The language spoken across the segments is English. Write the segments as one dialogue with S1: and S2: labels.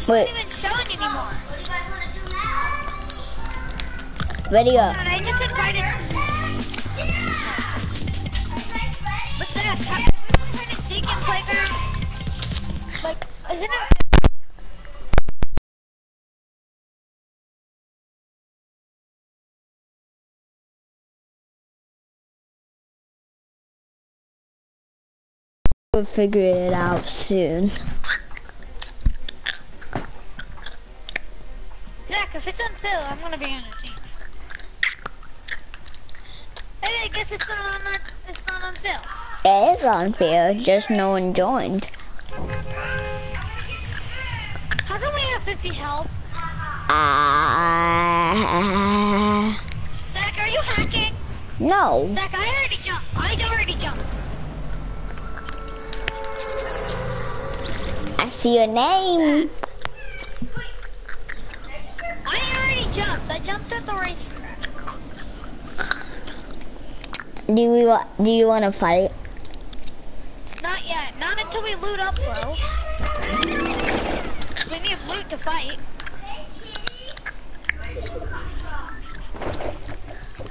S1: It's not even showing anymore.
S2: Video.
S1: I just invited how can we play hide and seek and play their... Like, isn't it...
S2: We'll figure it out soon.
S1: If it's on fill, I'm gonna be on your team. Hey, I guess it's not on it's not on fill.
S2: It is unfair, just no one joined.
S1: How come we have 50 health?
S2: Ah,
S1: Zach, are you hacking?
S2: no.
S1: Zach, I already jumped. I already jumped.
S2: I see your name.
S1: Jumped. I jumped at the racetrack.
S2: Do we wa- do you want to fight?
S1: Not yet. Not until we loot up, bro. We need loot to fight.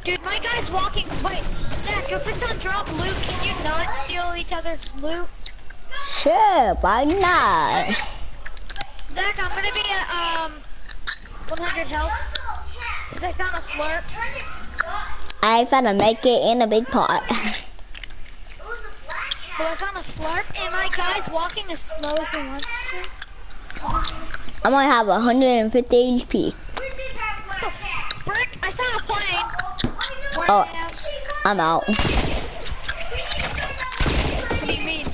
S1: Dude, my guy's walking. Wait, Zach, if it's on drop loot, can you not steal each other's loot?
S2: Sure, why not?
S1: Zach, I'm gonna be at um 100 health because I found a slurp.
S2: I found a make it in a big pot.
S1: Well, I found a slurp, and my guy's walking as slow as he wants to.
S2: I'm gonna have 150 HP.
S1: What the frick? I found a plane. Where
S2: Oh.
S1: I am.
S2: I'm out.
S1: What do you mean?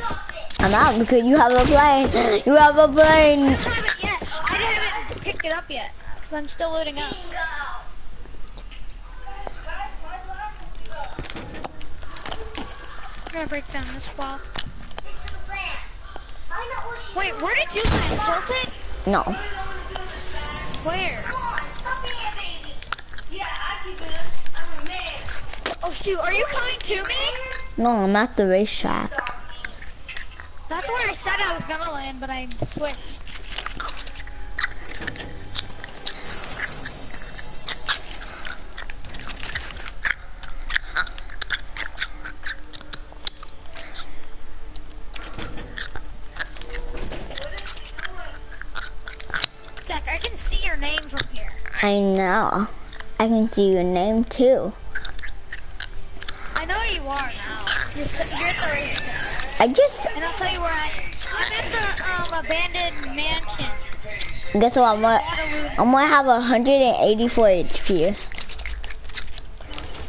S2: I'm out because you have a plane. You have a plane.
S1: I haven't yet. I haven't picked it up yet because I'm still loading up. I'm gonna break down this wall. Wait, where did you land? Tilted?
S2: No.
S1: Where? Oh shoot, are you coming to me?
S2: No, I'm at the racetrack.
S1: That's where I said I was gonna land, but I switched. Zach, I can see your name from here.
S2: I know. I can see your name too.
S1: I know you are now. You're, s- you're at the racetrack.
S2: I just
S1: And I'll tell you where I am. I'm at the um, abandoned mansion.
S2: guess what? I'm gonna, I'm gonna have 184 HP.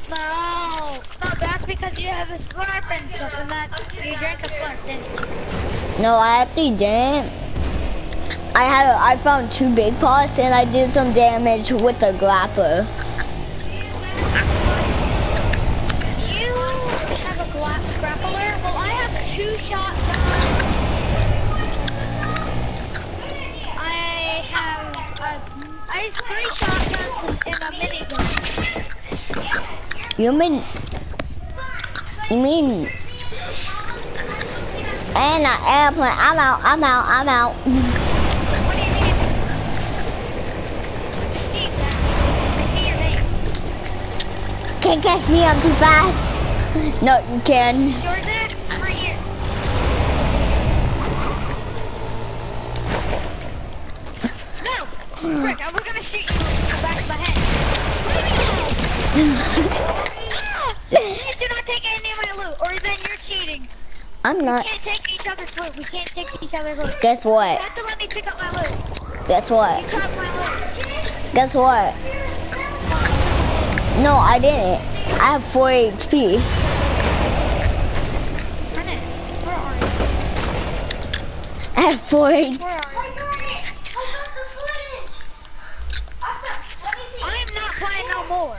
S1: No, no, that's because you have a slurp and stuff, and that you drank a slurp, didn't you?
S2: No, I actually didn't. I had a, I found two big pots and I did some damage with the grapper.
S1: You have a gla- grappler. Well, I have two shotguns. I have uh, I have three shotguns and, and a minigun.
S2: You mean you mean and an airplane. I'm out. I'm out. I'm out.
S1: What do you mean? I see you, Zach. I see your name.
S2: Can't catch me. I'm too fast. No, you can.
S1: Sure, Zach? I'm right here. No! Frick, I was gonna shoot you in the back of the head. Leave me alone! Please do not take any of my loot, or then you're cheating.
S2: I'm
S1: We
S2: not.
S1: can't take each other's loot. We can't take each other's loot.
S2: Guess what?
S1: You have to let me pick up my loot.
S2: Guess
S1: You
S2: what?
S1: took my loot.
S2: Guess what? No, I didn't. I have 4 HP.
S1: Brennan, where are?
S2: I have 4 HP.
S1: Where are you? I am not playing no more.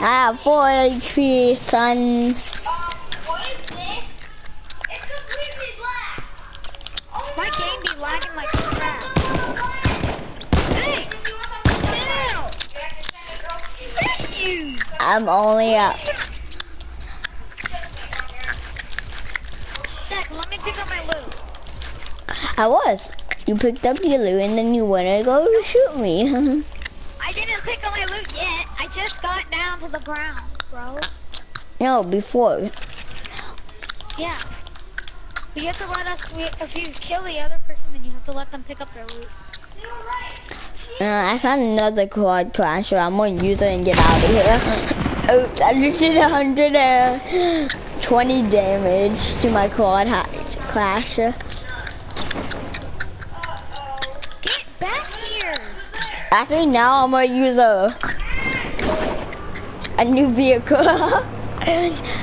S2: I have 4 HP, son.
S1: My game be lagging like crap. Hey! Chill! Thank you!
S2: I'm only at.
S1: Zach, let me pick up my loot.
S2: I was. You picked up your loot and then you went to go shoot me.
S1: I didn't pick up my loot yet. I just got down to the ground, bro.
S2: no, before.
S1: Yeah. But you have to let us, we, if you kill the other person, then you have to let them pick up their loot.
S2: Uh, I found another Quadcrasher. I'm gonna use it and get out of here. Oops, I just did 120 damage to my quad crasher.
S1: Get back here!
S2: Actually, now I'm gonna use a a new vehicle.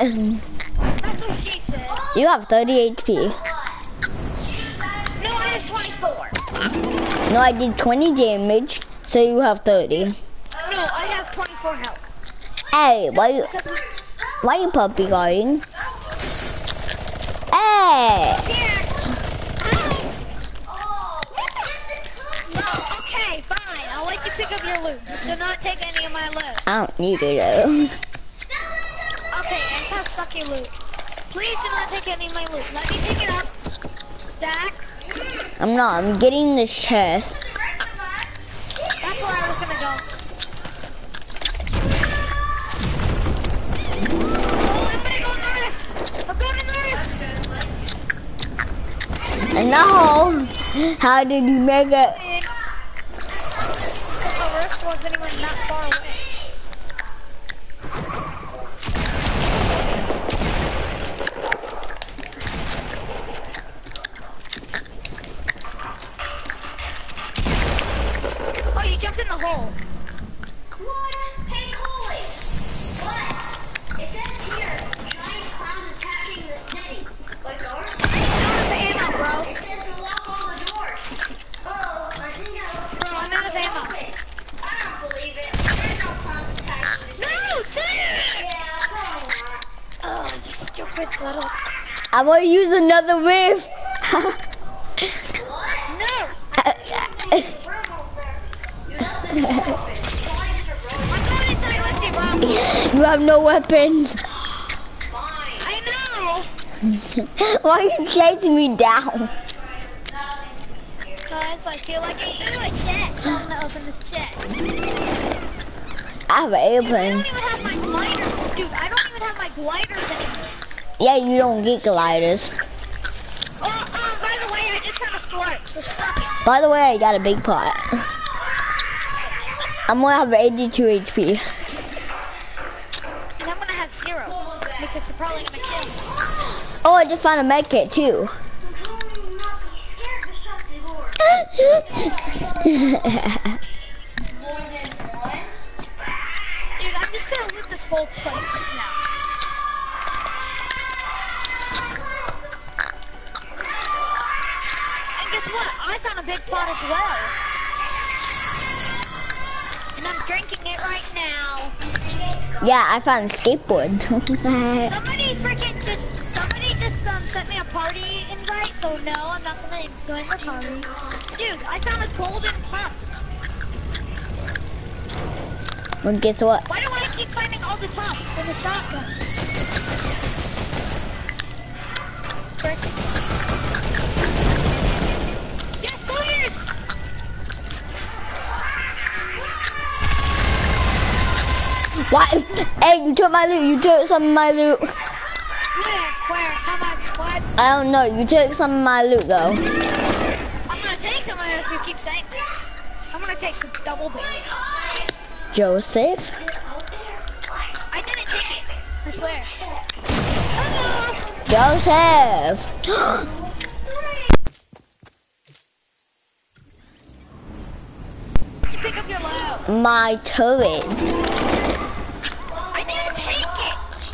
S1: That's what she said.
S2: You have 30 HP.
S1: No, I have 24.
S2: No, I did 20 damage, so you have 30.
S1: No, I have 24 health.
S2: Hey, why you why you puppy guarding? Hey!
S1: here. Ow. What the? No, okay, fine. I'll let you pick up your loot. Just do not take any of my loot.
S2: I don't need it though.
S1: Okay, I just have sucky loot. Please do not take any of my loot. Let me pick it up. Zach,
S2: I'm not. I'm getting this chest.
S1: that's where I was gonna go. Oh, I'm gonna go in the rift. I'm going in the rift.
S2: And now, how did you make it?
S1: The rift wasn't even that far away. Oh, you jumped in the hole.
S3: What? Hey, Coley! What? It says here, giant clowns attacking the city. Like ours?
S1: Out of ammo, bro.
S3: It says to lock all the doors. Oh, I think I looked
S1: Bro, I'm out of ammo.
S3: I don't believe it. There's no clowns attacking the city.
S1: No, Sam!
S3: Yeah, probably not.
S1: Oh, you stupid little.
S2: I'm gonna use another rift.
S3: What?
S1: No!
S3: Room over there. You left this door open. Why is it broken?
S1: I'm going inside with you, bro.
S2: you have no weapons.
S1: I know!
S2: Why are you chasing me down?
S1: Cause I feel like it. Ooh, a chest. I'm gonna open this chest.
S2: I have an airplane I
S1: don't even have my glider. Dude, I don't even have my gliders anymore.
S2: Yeah, you don't get gliders.
S1: Oh, oh, by the way, I just had a slurp, so suck it.
S2: By the way, I got a big pot. I'm gonna have 82 HP.
S1: And I'm gonna have zero. Because you're probably gonna kill me.
S2: Oh, I just found a med kit too.
S1: I found a
S2: skateboard.
S1: Somebody freaking just, somebody just um, sent me a party invite, so no, I'm not gonna join the party. Dude, I found a golden pump.
S2: well, guess what?
S1: Why do I keep finding all the pumps and the shotguns?
S2: What? Hey, you took my loot. You took some of my loot.
S1: Where? Where? How much? What?
S2: I don't know. You took some of my loot though.
S1: I'm gonna take some of it if you keep saying that. I'm gonna take the double barrel.
S2: Joseph.
S1: I didn't take it. I swear. Hello!
S2: Joseph.
S1: Did you pick up your load?
S2: my turret.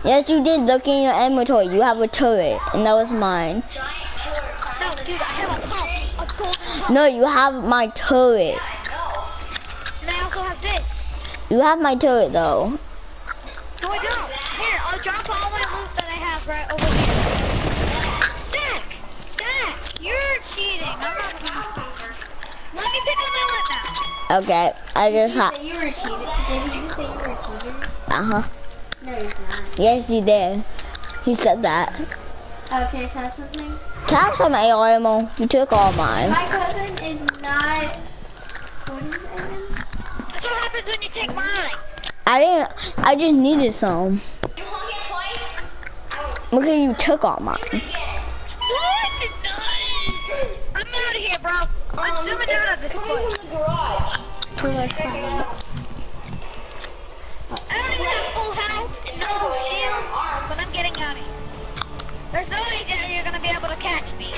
S2: Yes, you did. Look in your inventory. You have a turret, and that was mine.
S1: No, dude, I have a pump. A golden pump.
S2: No, you have my turret.
S1: And I also have this.
S2: You have my turret though.
S1: No, I don't. Here, I'll drop all my loot that I have right over here. Zach! Zach! You're cheating. I'm not gonna... Let me pick up my lip now.
S2: Okay, I just ha-
S4: You were cheating. Did he just say you were a cheater?
S2: uh-huh.
S4: No, he's not.
S2: Yes, he did. He said that.
S4: Okay, can I tell something?
S2: Can I have some AR ammo? You took all mine.
S4: My cousin is not. What is it?
S1: That's what happens when you take mine.
S2: I didn't, I just needed some.
S3: You want it twice?
S2: Look at you took all mine.
S1: What? I'm out of here, bro. I'm um, zooming out of this place.
S3: garage.
S4: For like five minutes.
S1: I don't even have full health and no shield, but I'm getting out of here. There's no way that you're gonna be able to catch me.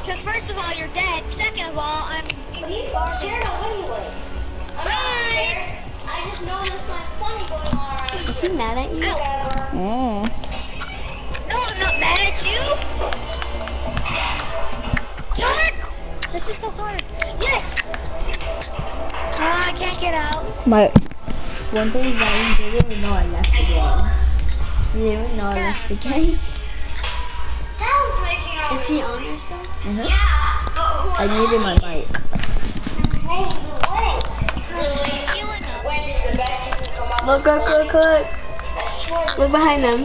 S1: Because first of all, you're dead. Second of all, I'm
S3: He's not scared of anyway. I'm not
S1: Bye.
S3: scared. I just know noticed my funny going on around
S4: Is he mad at you?
S2: Mm.
S1: No, I'm not mad at you. Darn! This is so hard. Yes! Ah, I can't get out.
S2: My,
S4: one thing that you didn't even know I left the game. You didn't even know I left the game. Is he on or
S2: something?
S3: Mm -hmm. Yeah.
S2: I needed my mic.
S4: Look, look, look, look. Look behind them.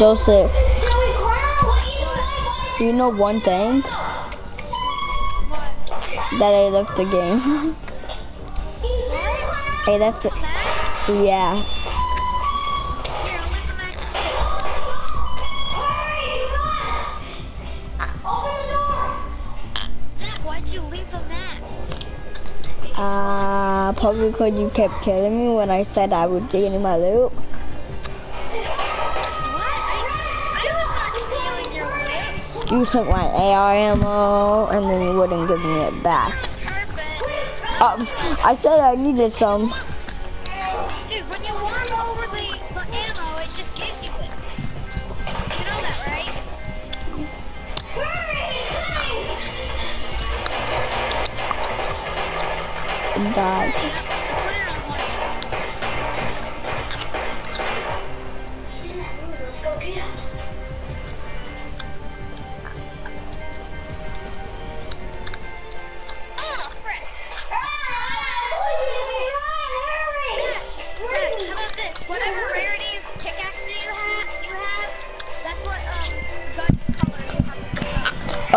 S2: Joseph, you know one thing? That I left the game. I left it. Yeah. Uh, probably because you kept killing me when I said I would get in my loot. You took my AR ammo and then you wouldn't give me it back. Um, I said I needed some.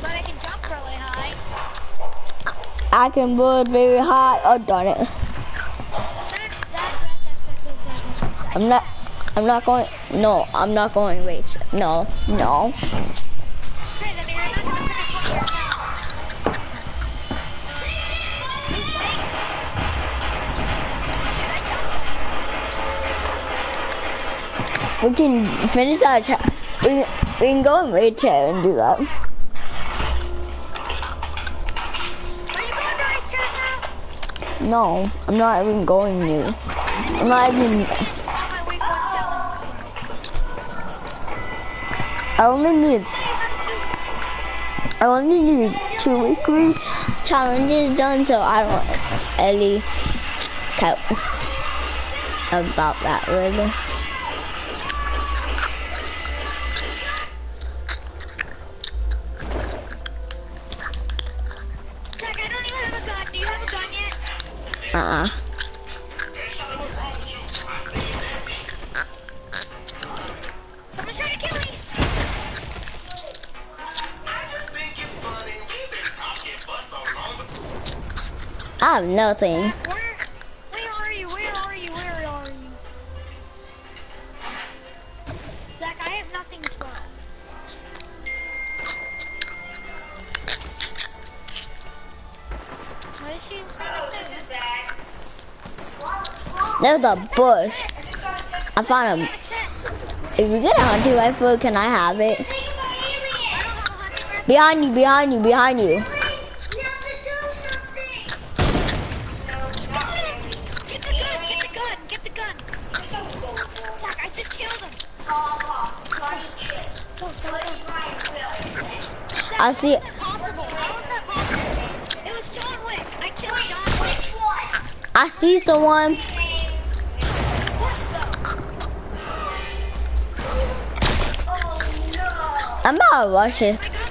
S1: But
S2: I can
S1: jump really high.
S2: I can build very high. Oh darn it! I'm not. I'm not going. No, I'm not going. Wait. No. No.
S1: Okay, then you're not going to finish one more time.
S2: We can finish that. We we can go in raid chat and do that. No, I'm not even going to. I'm not even. I only need. I only need two weekly challenges done, so I don't really care about that really.
S1: nothing. Where, where are you? Where
S2: are
S1: you? Where are you? Zach,
S2: I have nothing
S1: as well. What is she?
S2: There's a bush. I found a. If you get a hunting rifle, can I have it? Behind you, behind you, behind you.
S1: I
S2: see-
S1: How is that possible? How is that possible? It was John Wick. I killed John Wick.
S2: I see someone.
S3: Oh
S2: I'm about to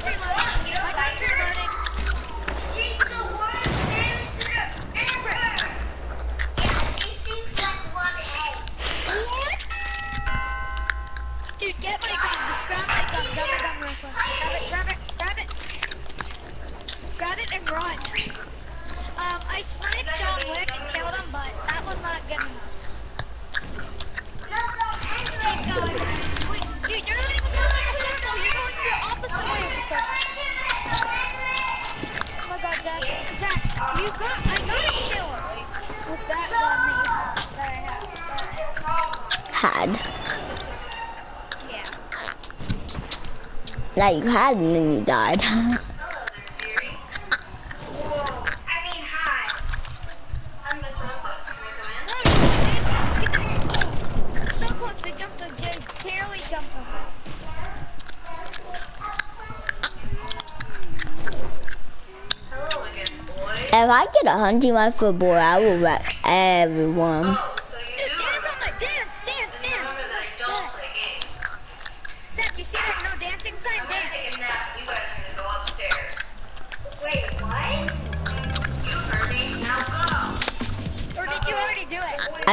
S2: Now you had and then you died. If I get a hunting rifle, boy, I will wreck everyone.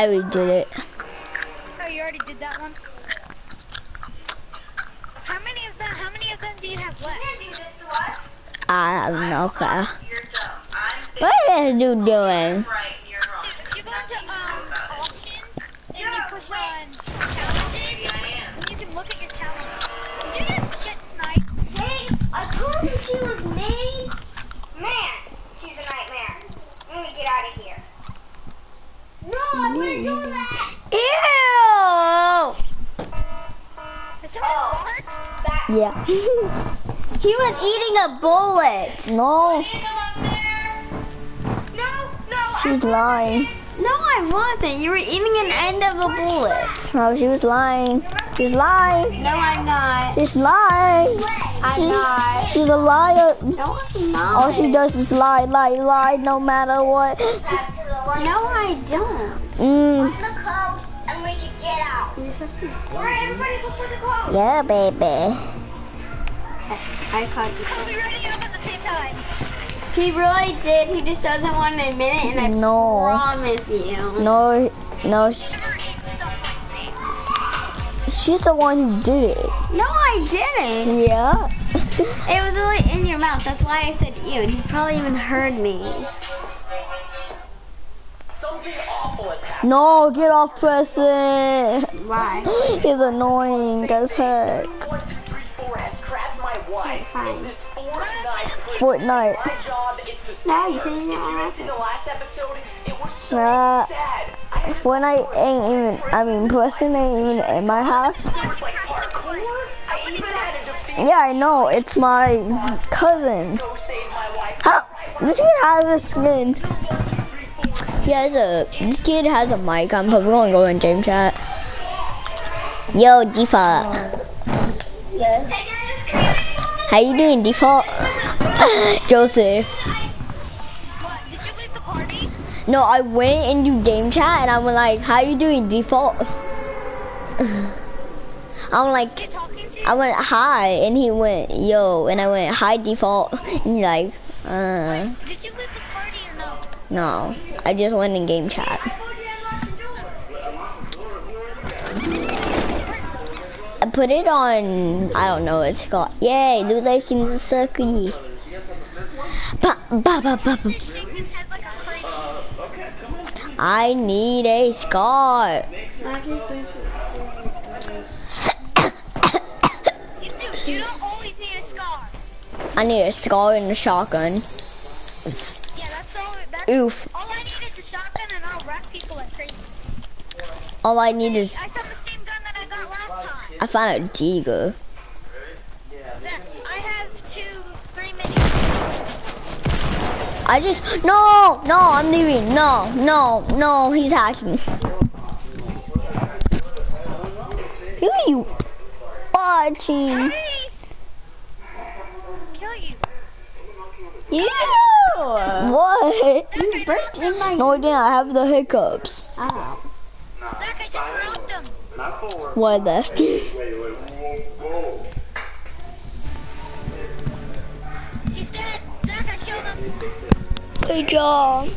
S3: I
S2: redid it.
S1: Oh, you already did that one. How many of them? How many of them do you have left?
S3: You can't do this to us.
S2: I have no clue. What is dude doing? Bullet. No,
S3: Come up there. No, no.
S2: she's lying.
S4: No, I wasn't. You were eating an end of a bullet.
S2: No, she was lying. She's lying.
S4: No, I'm not.
S2: She's lying.
S4: I'm
S2: She-
S4: not.
S2: She's a liar.
S4: No, I'm not.
S2: All she does is lie, lie, lie, no matter what.
S3: Back to the light.
S4: No, I don't.
S2: Mm,
S3: the code, and we can get out.
S4: You're supposed to be
S3: Alright, everybody go for the code.
S2: yeah, baby.
S4: I caught you.
S1: How are we running up at the same time?
S4: He really did. He just doesn't want to admit it, and I
S2: No.
S4: promise you.
S2: No, no, sh-
S1: Never eat stuff like me.
S2: she's the one who did it.
S4: No, I didn't.
S2: Yeah.
S4: It was really in your mouth. That's why I said you, and he probably even heard me.
S5: Something awful has happened.
S2: no, get off Preston.
S4: Why?
S2: He's annoying as heck.
S5: 1234 has trapped my wife
S4: Fine.
S5: in this Fortnite.
S2: Fortnite.
S5: My job is to save
S4: No, you
S5: her.
S4: said
S5: If
S4: you
S5: you
S4: don't
S5: missed in the last episode, it was so
S2: Nah.
S5: sad. I had
S2: Fortnite ain't even, I mean, Preston ain't even in my house.
S5: like parkour. I even had to defeat
S2: Yeah, I know. It's my cousin.
S5: go save my wife.
S2: How? This kid has a skin. He has a. This kid has a mic. I'm probably gonna go in James chat. Yo, default. How you doing, default? Joseph.
S1: What? Did you leave the party?
S2: No, I went into game chat and I was like, "How you doing, default?" I'm like,
S1: talking to you?
S2: I went hi, and he went yo, and I went hi, default. And he's like, uh,
S1: Wait, did you leave the party or no?
S2: no. I just went in game chat. I put it on. I don't know. what It's called. Yay! Look like in the circle. Ba ba ba ba. I need a scar.
S1: You do. Don't always need a scar.
S2: I need a scar and a shotgun.
S1: All.
S2: Oof.
S1: all I need is a shotgun, and I'll wreck people like crazy.
S2: All I need is
S1: I saw the same gun that I got last time.
S2: I found a Giga.
S1: I have two, three minis.
S2: I just no no I'm leaving. No no no he's hacking. Who are you watching?
S1: You.
S4: You!
S2: What?
S4: You burst in my.
S2: No, I didn't. I have the hiccups.
S4: Ow.
S1: Zach, I just.
S2: What left?
S1: He's dead. Zach, I killed him.
S2: Good job.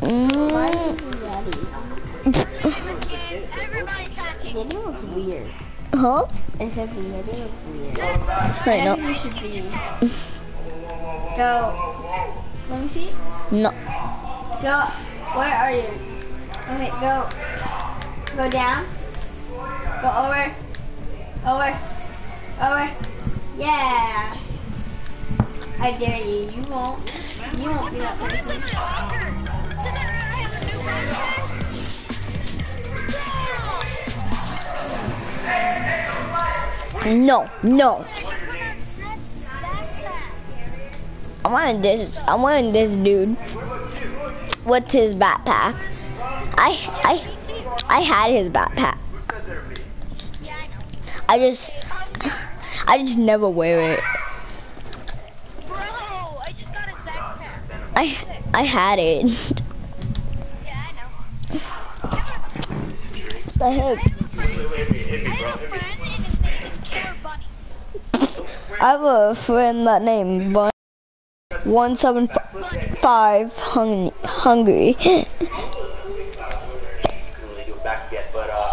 S2: Mm.
S1: In this game, everybody's hacking.
S4: Video looks weird.
S2: Huh?
S4: It said the video looks weird.
S2: Wait, no.
S1: everybody's can just hack.
S4: Go. Let me see.
S2: No.
S4: Go. Where are you? Okay, go. Go down. Go over. Over. Over. Yeah. I dare you. You won't. You won't
S1: What,
S4: be
S1: the,
S4: that
S1: what is in
S4: person.
S1: locker? So that I have a new backpack?
S2: No. No. I'm wearing this. I'm wearing this dude. What's his backpack? I I I had his backpack.
S1: I
S2: just I just never wear it.
S1: Bro, I just got his backpack.
S2: I I had it.
S1: I I have a friend. I his name Bunny.
S2: One seven five hung hungry.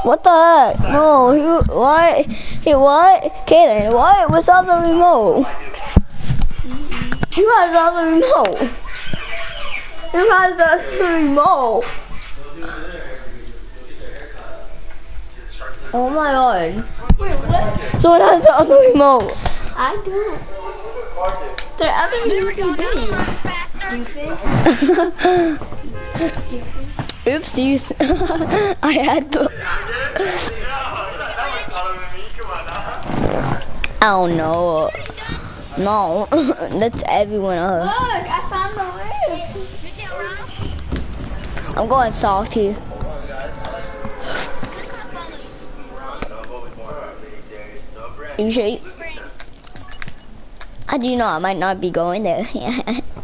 S2: What the heck? No, he what? He what? Kaden, what? What's on the remote? Who has on the remote? Who has the remote? Oh my god. Someone has the other remote.
S4: I don't. There are other
S1: There we go. Now I'm
S4: YouTube
S1: running faster.
S2: Oopsies. I had the. Oh no. No. That's everyone else.
S4: Look,
S2: else.
S4: I found the roof.
S1: You see how round?
S2: I'm going salty.
S1: I'm just gonna you.
S2: You sure?
S1: Springs.
S2: I do know I might not be going there.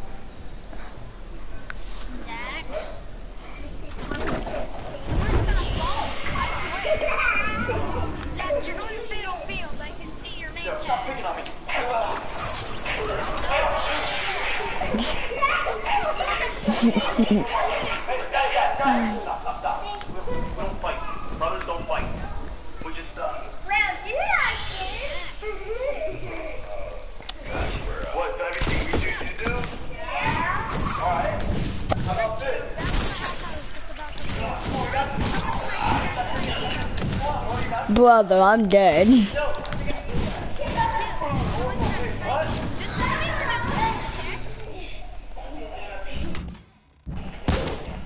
S2: Brother, I'm dead.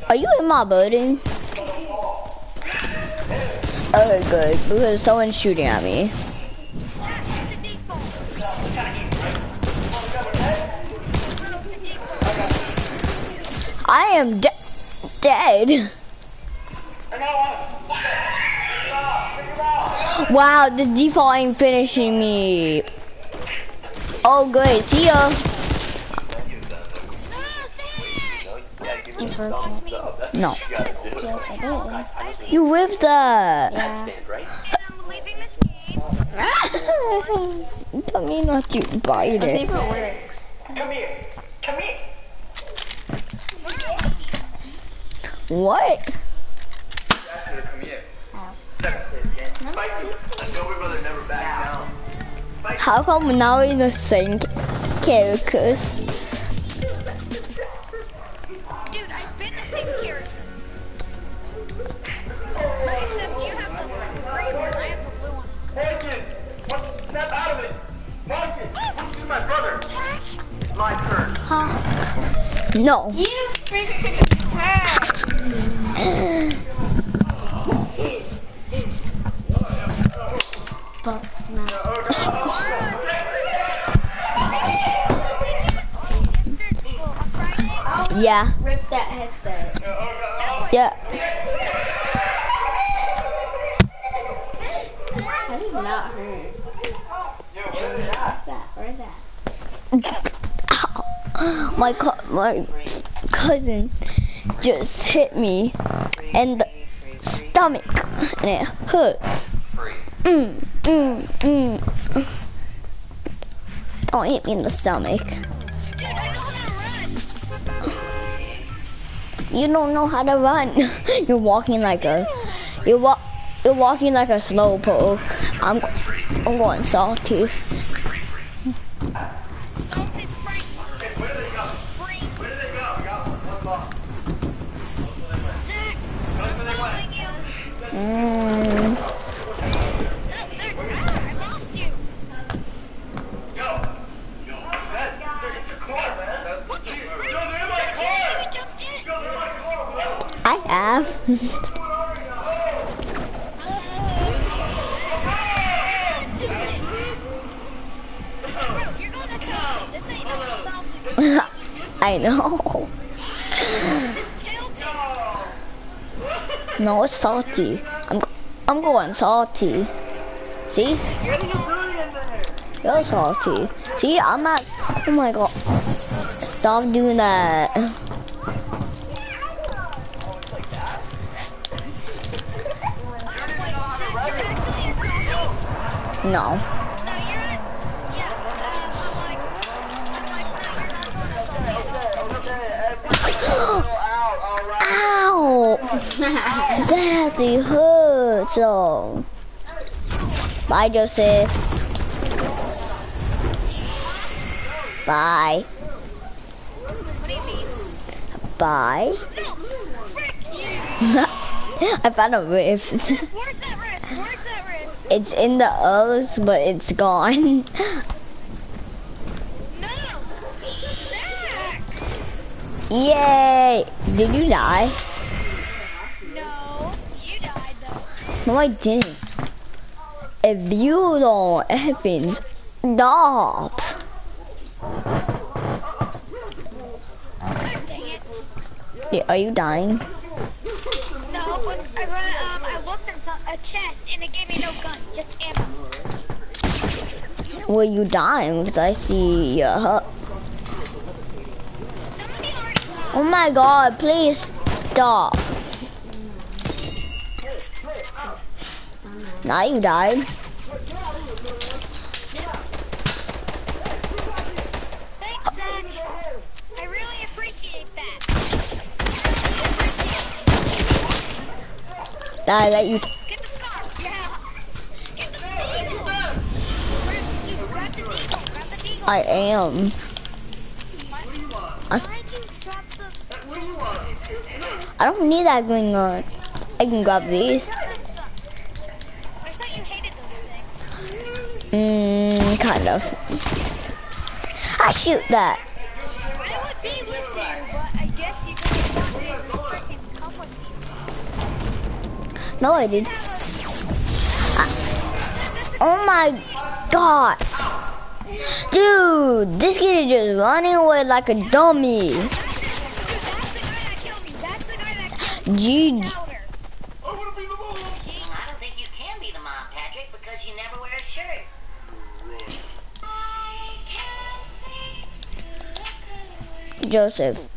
S2: Are you in my building? Okay, good. Because someone's shooting at me. I am de dead. Wow, the default ain't finishing me. Oh, good. See ya. No. You whipped that. Tell me not to bite
S4: See
S2: it.
S4: if it works.
S5: Come here. Come here.
S2: What?
S5: Come here. Fight me. I know we brother never back down.
S2: How come now we're the same characters?
S1: Dude, I've been the same character. But except you have the green one, I have the blue one.
S5: Hey, kid. What? Snap out of it. Marcus, want to see my brother? It's my turn.
S2: No.
S3: You freaking
S2: Yeah.
S4: Rip that headset.
S2: Yeah.
S4: That does not hurt. That or that.
S2: My co- my cousin just hit me in the stomach and it hurts. Mm, mm, mm. Don't hit me in the stomach. You don't know how to run. You're walking like a you're wa- you're walking like a slow poke. I'm I'm going. Salty
S1: spring. Spring.
S5: Where did they go? I got one. One ball.
S1: Zach, I'm following you.
S2: Mm.
S1: No, Zach, ah, I lost you.
S5: Yo. Yo. That, it's a car, man. That's
S1: What the
S5: weird.
S1: frick?
S5: Yo, they're in my
S1: Zach, you
S5: car.
S1: haven't even jumped in.
S5: Yo, they're in my car, bro.
S2: I have.
S1: Bro, you're going to Tilted. This ain't no salty.
S2: I know.
S1: This is Tilted.
S2: No, it's salty. I'm I'm going salty. See?
S1: You're salty.
S2: See, I'm not. Oh my god. Stop doing that.
S1: Wait, Zach, you're actually in salty?
S2: No. Ow! That hurts. So. Bye, Joseph. Bye. Bye. I found a rift.
S1: Where's that rift? Where's that rift?
S2: It's in the earth, but it's gone.
S1: No! Zach!
S2: Yay! Did you die?
S1: No, you died though.
S2: No, I didn't. If you don't effing stop.
S1: God dang it.
S2: Yeah, Are you dying?
S1: No, but I, run, um, I looked some- a chest and it gave me no gun, just ammo.
S2: Were you dying? Because I see your hu-
S1: Somebody already died.
S2: Oh my god, please stop. Now you died.
S1: Thanks, I really appreciate that. I really appreciate
S2: Did I let you.
S1: Get the scarf. Yeah. Get the deagle. Grab, the deagle. Grab the deagle.
S2: I am.
S1: What?
S2: I-
S1: Why did you drop the...
S2: I don't need that going on. I can grab these.
S1: That sucked. I thought you hated those
S2: Mmm, kind of. I shoot that.
S1: I would be with you, but I guess you guys didn't freaking come with me.
S2: No, I did.
S1: Have a... Ah.
S2: Oh my god. Dude, this kid is just running away like a dummy.
S1: That's the guy that killed me. That's the guy that killed me.
S2: G.
S1: Powder.
S5: I want to be the mom.
S6: I don't think you can be the mom, Patrick, because you never wear a shirt.
S2: Joseph,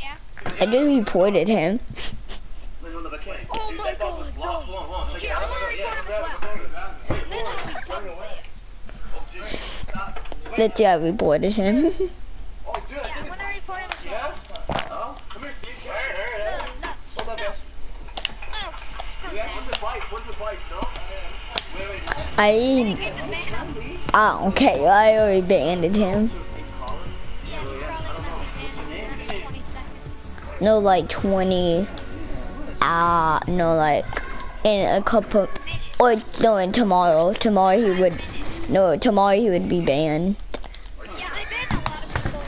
S1: Yeah.
S2: I just reported him.
S1: Oh my god, no. Okay, I'm gonna report him as well. Then I'll be done with it.
S2: Let's see, I reported him.
S5: Oh, dude,
S1: Yeah, I'm gonna report him as well.
S5: Oh, come here, Steve.
S1: No, no, no.
S5: Hold on, man.
S1: Oh, screw
S5: Yeah,
S1: that.
S5: where's the bike? Where's the bike? No? Wait, wait.
S2: I? I don't care. I already banned him.
S1: Yeah, he's probably gonna be banned in the next 20 seconds.
S2: No, like 20. Ah, no, like in a couple. Or no, in tomorrow. Tomorrow he would. No, tomorrow he would be banned.
S1: I banned a lot of people.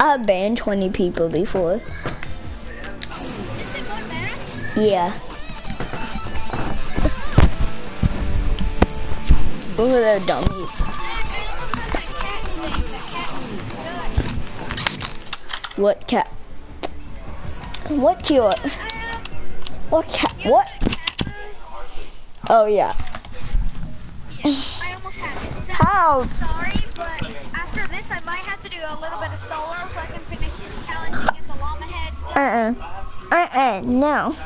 S2: I banned 20 people before. Yeah. Look at the dummies.
S1: Zach, I almost had that cat thing. That cat. Look.
S2: What cat? Your? What cat? What?
S1: that cat moves?
S2: Oh yeah.
S1: Yeah, I almost have it. Zach,
S2: How?
S1: sorry, but after this, I might have to do a little bit of solo so I can finish this challenge and get the llama head.
S2: Uh uh. Uh uh. No.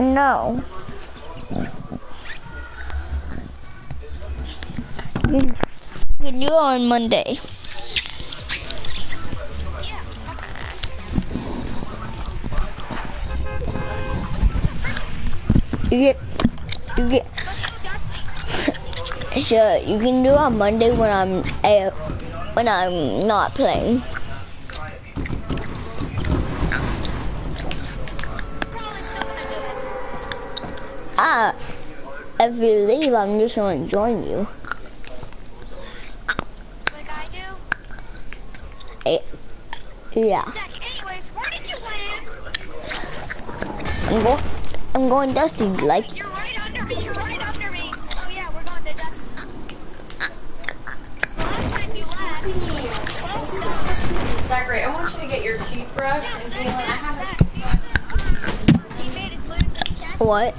S2: No. You can do it on Monday.
S1: Yeah.
S2: You get. You get.
S1: Let's go, Dusty.
S2: Sure. You can do it on Monday when I'm uh, when I'm not playing. Ah. If you leave, I'm just gonna join you.
S1: Like I do.
S2: Eh, Yeah.
S1: Zach, anyways, where did you land?
S2: I'm going. I'm going Dusty. Like.
S1: You're right under me. You're right under me. Oh yeah, we're going to Dusty. Last time you left, both died.
S7: Zachary, I want you to get your teeth brushed
S1: Zach,
S7: and
S1: Zach,
S7: Caitlin, I
S1: Zach, Zach, I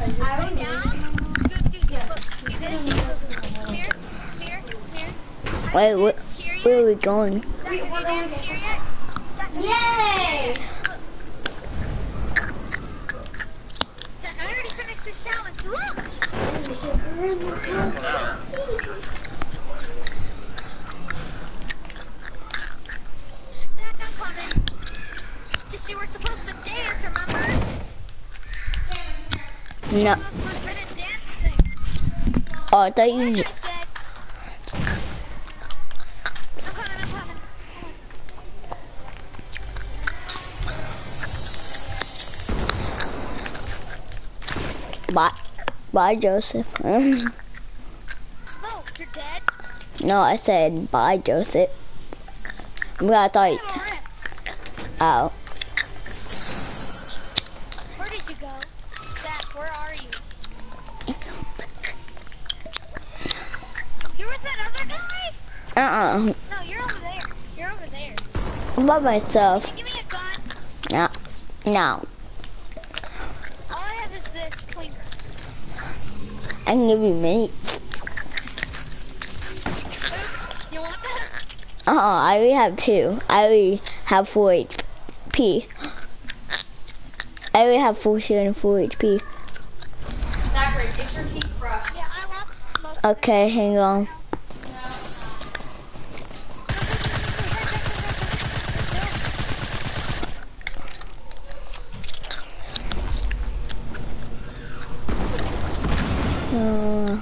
S2: Wait, what? Where are we going?
S3: Yay!
S1: I already finished challenge. Look!
S2: No. Oh, I thought you.
S1: coming.
S2: Bye. Bye, Joseph.
S1: No,
S2: I said bye, Joseph. But I thought. Oh.
S1: Where did you go? Zach, where are you? You're with that other guy?
S2: Uh uh.
S1: No, you're over there. You're over there.
S2: I'm by myself.
S1: Hey, give me a gun.
S2: No. No.
S1: All I have is this cleaver.
S2: I can give you meat.
S1: Oops. You want that?
S2: Uh uh. I already have two. I already have 4 HP. I already have full shield and full HP.
S7: Zachary, get your teeth brushed.
S1: Yeah, I lost most of
S2: Okay, hang on. Uh,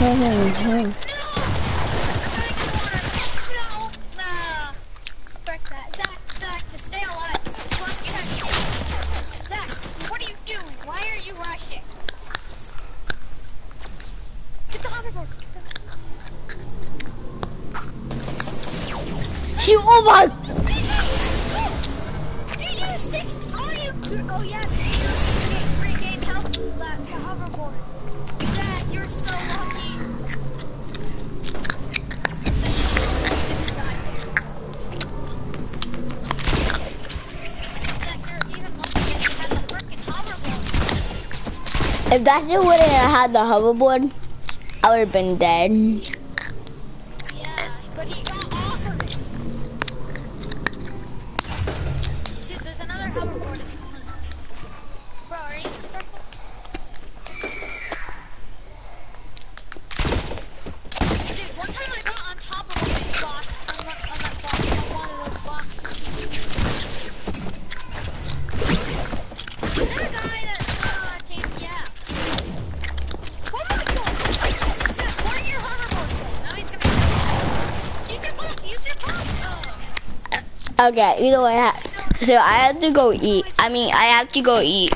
S1: No! Nah. Frick that. Zach, Zach, to stay alive. Plus you have shield. Zach, what are you doing? Why are you rushing? Get the hoverboard.
S2: Shoot! Oh my!
S1: You six? How are you? Oh yeah, you regain health. That's hoverboard. Zach, you're so lucky. Zach, you're even lucky that you have the freaking hoverboard.
S2: If that dude wouldn't have had the hoverboard, I would have been dead. Okay, either way,
S8: So I have to go eat. I mean, I have to go eat.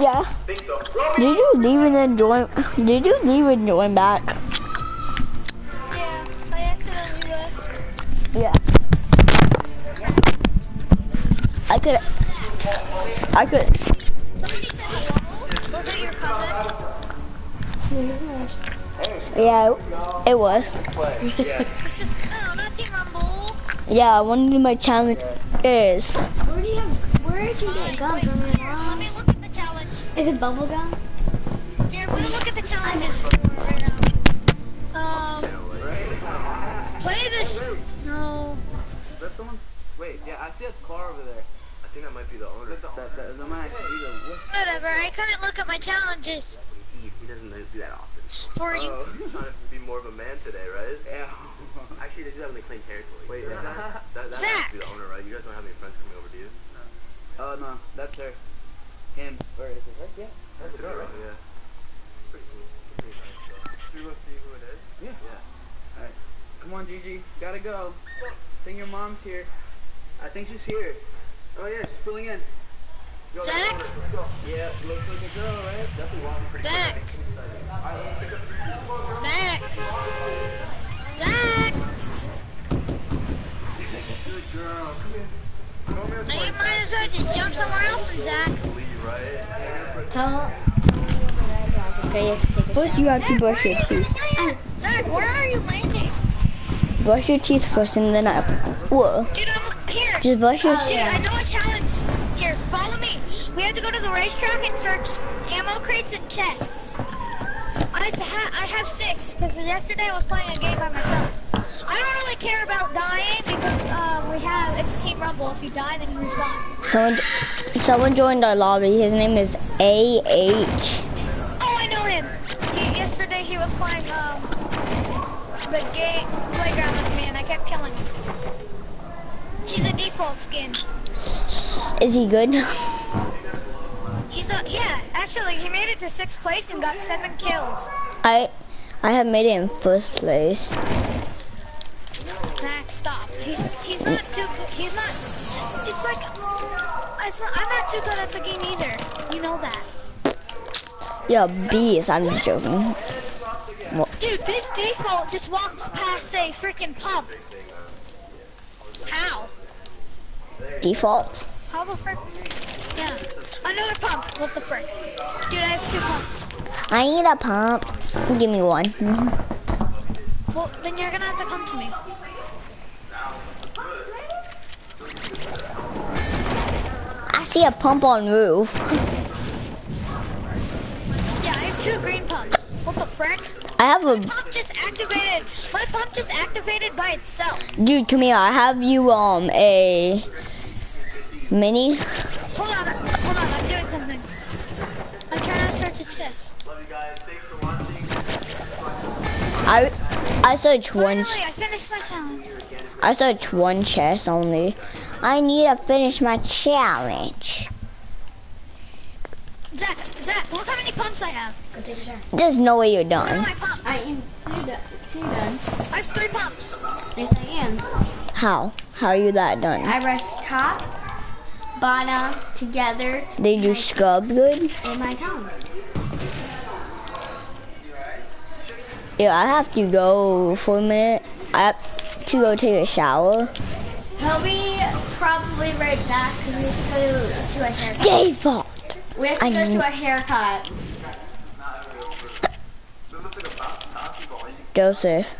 S5: yeah, yeah. Think so.
S8: Did you leave and then join? Did you leave and join back?
S1: Yeah, I accidentally left.
S8: Yeah. I could. I could.
S1: Somebody said hello. Was it your cousin?
S8: Yeah, it was.
S5: Yeah.
S1: It's just, no, not Team Rumble.
S8: Yeah, one of my challenge is.
S4: Where do you have, where did you get gum from Is it bubble gum?
S1: Here, we'll look at the challenges for right now. Um, play this. No.
S9: Is That someone? Wait, yeah, I see a car over there.
S5: I think that might be the owner.
S9: That, that, that, that might be the?
S1: Whatever, I couldn't look at my challenges
S5: He, he doesn't do that often.
S1: for you.
S5: Oh, he's trying to be more of a man today, right?
S9: Yeah.
S5: Actually, they do have an claim territory.
S9: Wait,
S5: that,
S9: yeah.
S5: that, that
S1: Zach!
S5: has to be the owner, right? You guys don't have any friends coming over, do you?
S9: Oh no, that's her. Him. Or is it her? Yeah. That's the girl, right?
S5: Yeah. Pretty cool. Pretty nice, though. Should we go see who it is?
S9: Yeah.
S5: Yeah.
S9: Alright. Come on, Gigi. Gotta go. I think your mom's here. I think she's here. Oh yeah, she's pulling in. Go,
S1: Zach?
S9: go. Yeah, looks like a girl, right?
S5: Definitely walking pretty
S1: Zach.
S5: quick. Alright, let's pick up the
S1: Zach. Zach.
S9: Good girl. Come here. Come here.
S1: Now you might as well just jump somewhere else and Zach.
S5: lead.
S4: Tell Okay, you have to take a
S2: First,
S4: shower.
S2: you have to brush your teeth.
S1: landing? Zach, where are you landing?
S2: Brush your teeth first, and then I. Whoa.
S1: Dude, I'm here.
S2: Just brush your.
S1: Oh, Dude, I know a challenge. Here, follow me. We have to go to the racetrack and search ammo crates and chests. I ha- I have six because yesterday I was playing a game by myself. I don't really care about dying because um, we have it's Team Rumble. If you die, then you respawn.
S2: Someone, someone joined our lobby. His name is A H.
S1: Oh, I know him. He, yesterday he was playing um, the game playground with me, and I kept killing him. He's a default skin.
S2: Is he good?
S1: He's a yeah. Actually, he made it to sixth place and got seven kills.
S2: I, I have made it in first place.
S1: He's he's not too good. He's not. It's like it's not, I'm not too good at the game either. You know that.
S2: Yeah, bees. I'm just joking.
S1: Dude, this default just walks past a freaking pump. How?
S2: Default.
S1: How the frick? Yeah. Another pump. What the frick? Dude, I have two pumps.
S2: I need a pump. Give me one.
S1: Well, then you're gonna have to come to me.
S2: See a pump on roof.
S1: Yeah, I have two green pumps. What the frick?
S2: I have a
S1: Pump just activated. My pump just activated by itself.
S2: dude. Come here. I have you um a mini.
S1: Hold on, hold on. I'm doing something. I'm trying to search a chest.
S5: Love you guys. Thanks for watching.
S2: I I searched one.
S1: Finally, I finished my challenge.
S2: I searched one chest only. I need to finish my challenge.
S1: Zach, Zach, look how many pumps I have.
S4: Go take a shower.
S2: There's no way you're
S1: Where are
S2: done.
S1: my pumps?
S4: I am two, do- two done.
S1: I have three pumps.
S4: Yes, I am.
S2: How? How are you that done?
S4: I rushed top, bottom, together,
S2: Did you scrub good?
S4: in my tongue.
S2: Yeah, I have to go for a minute. I have to go take a shower.
S4: He'll be probably right back because we have to go to a haircut.
S2: Default.
S4: We have to
S2: I
S4: go to a haircut.
S2: Joseph,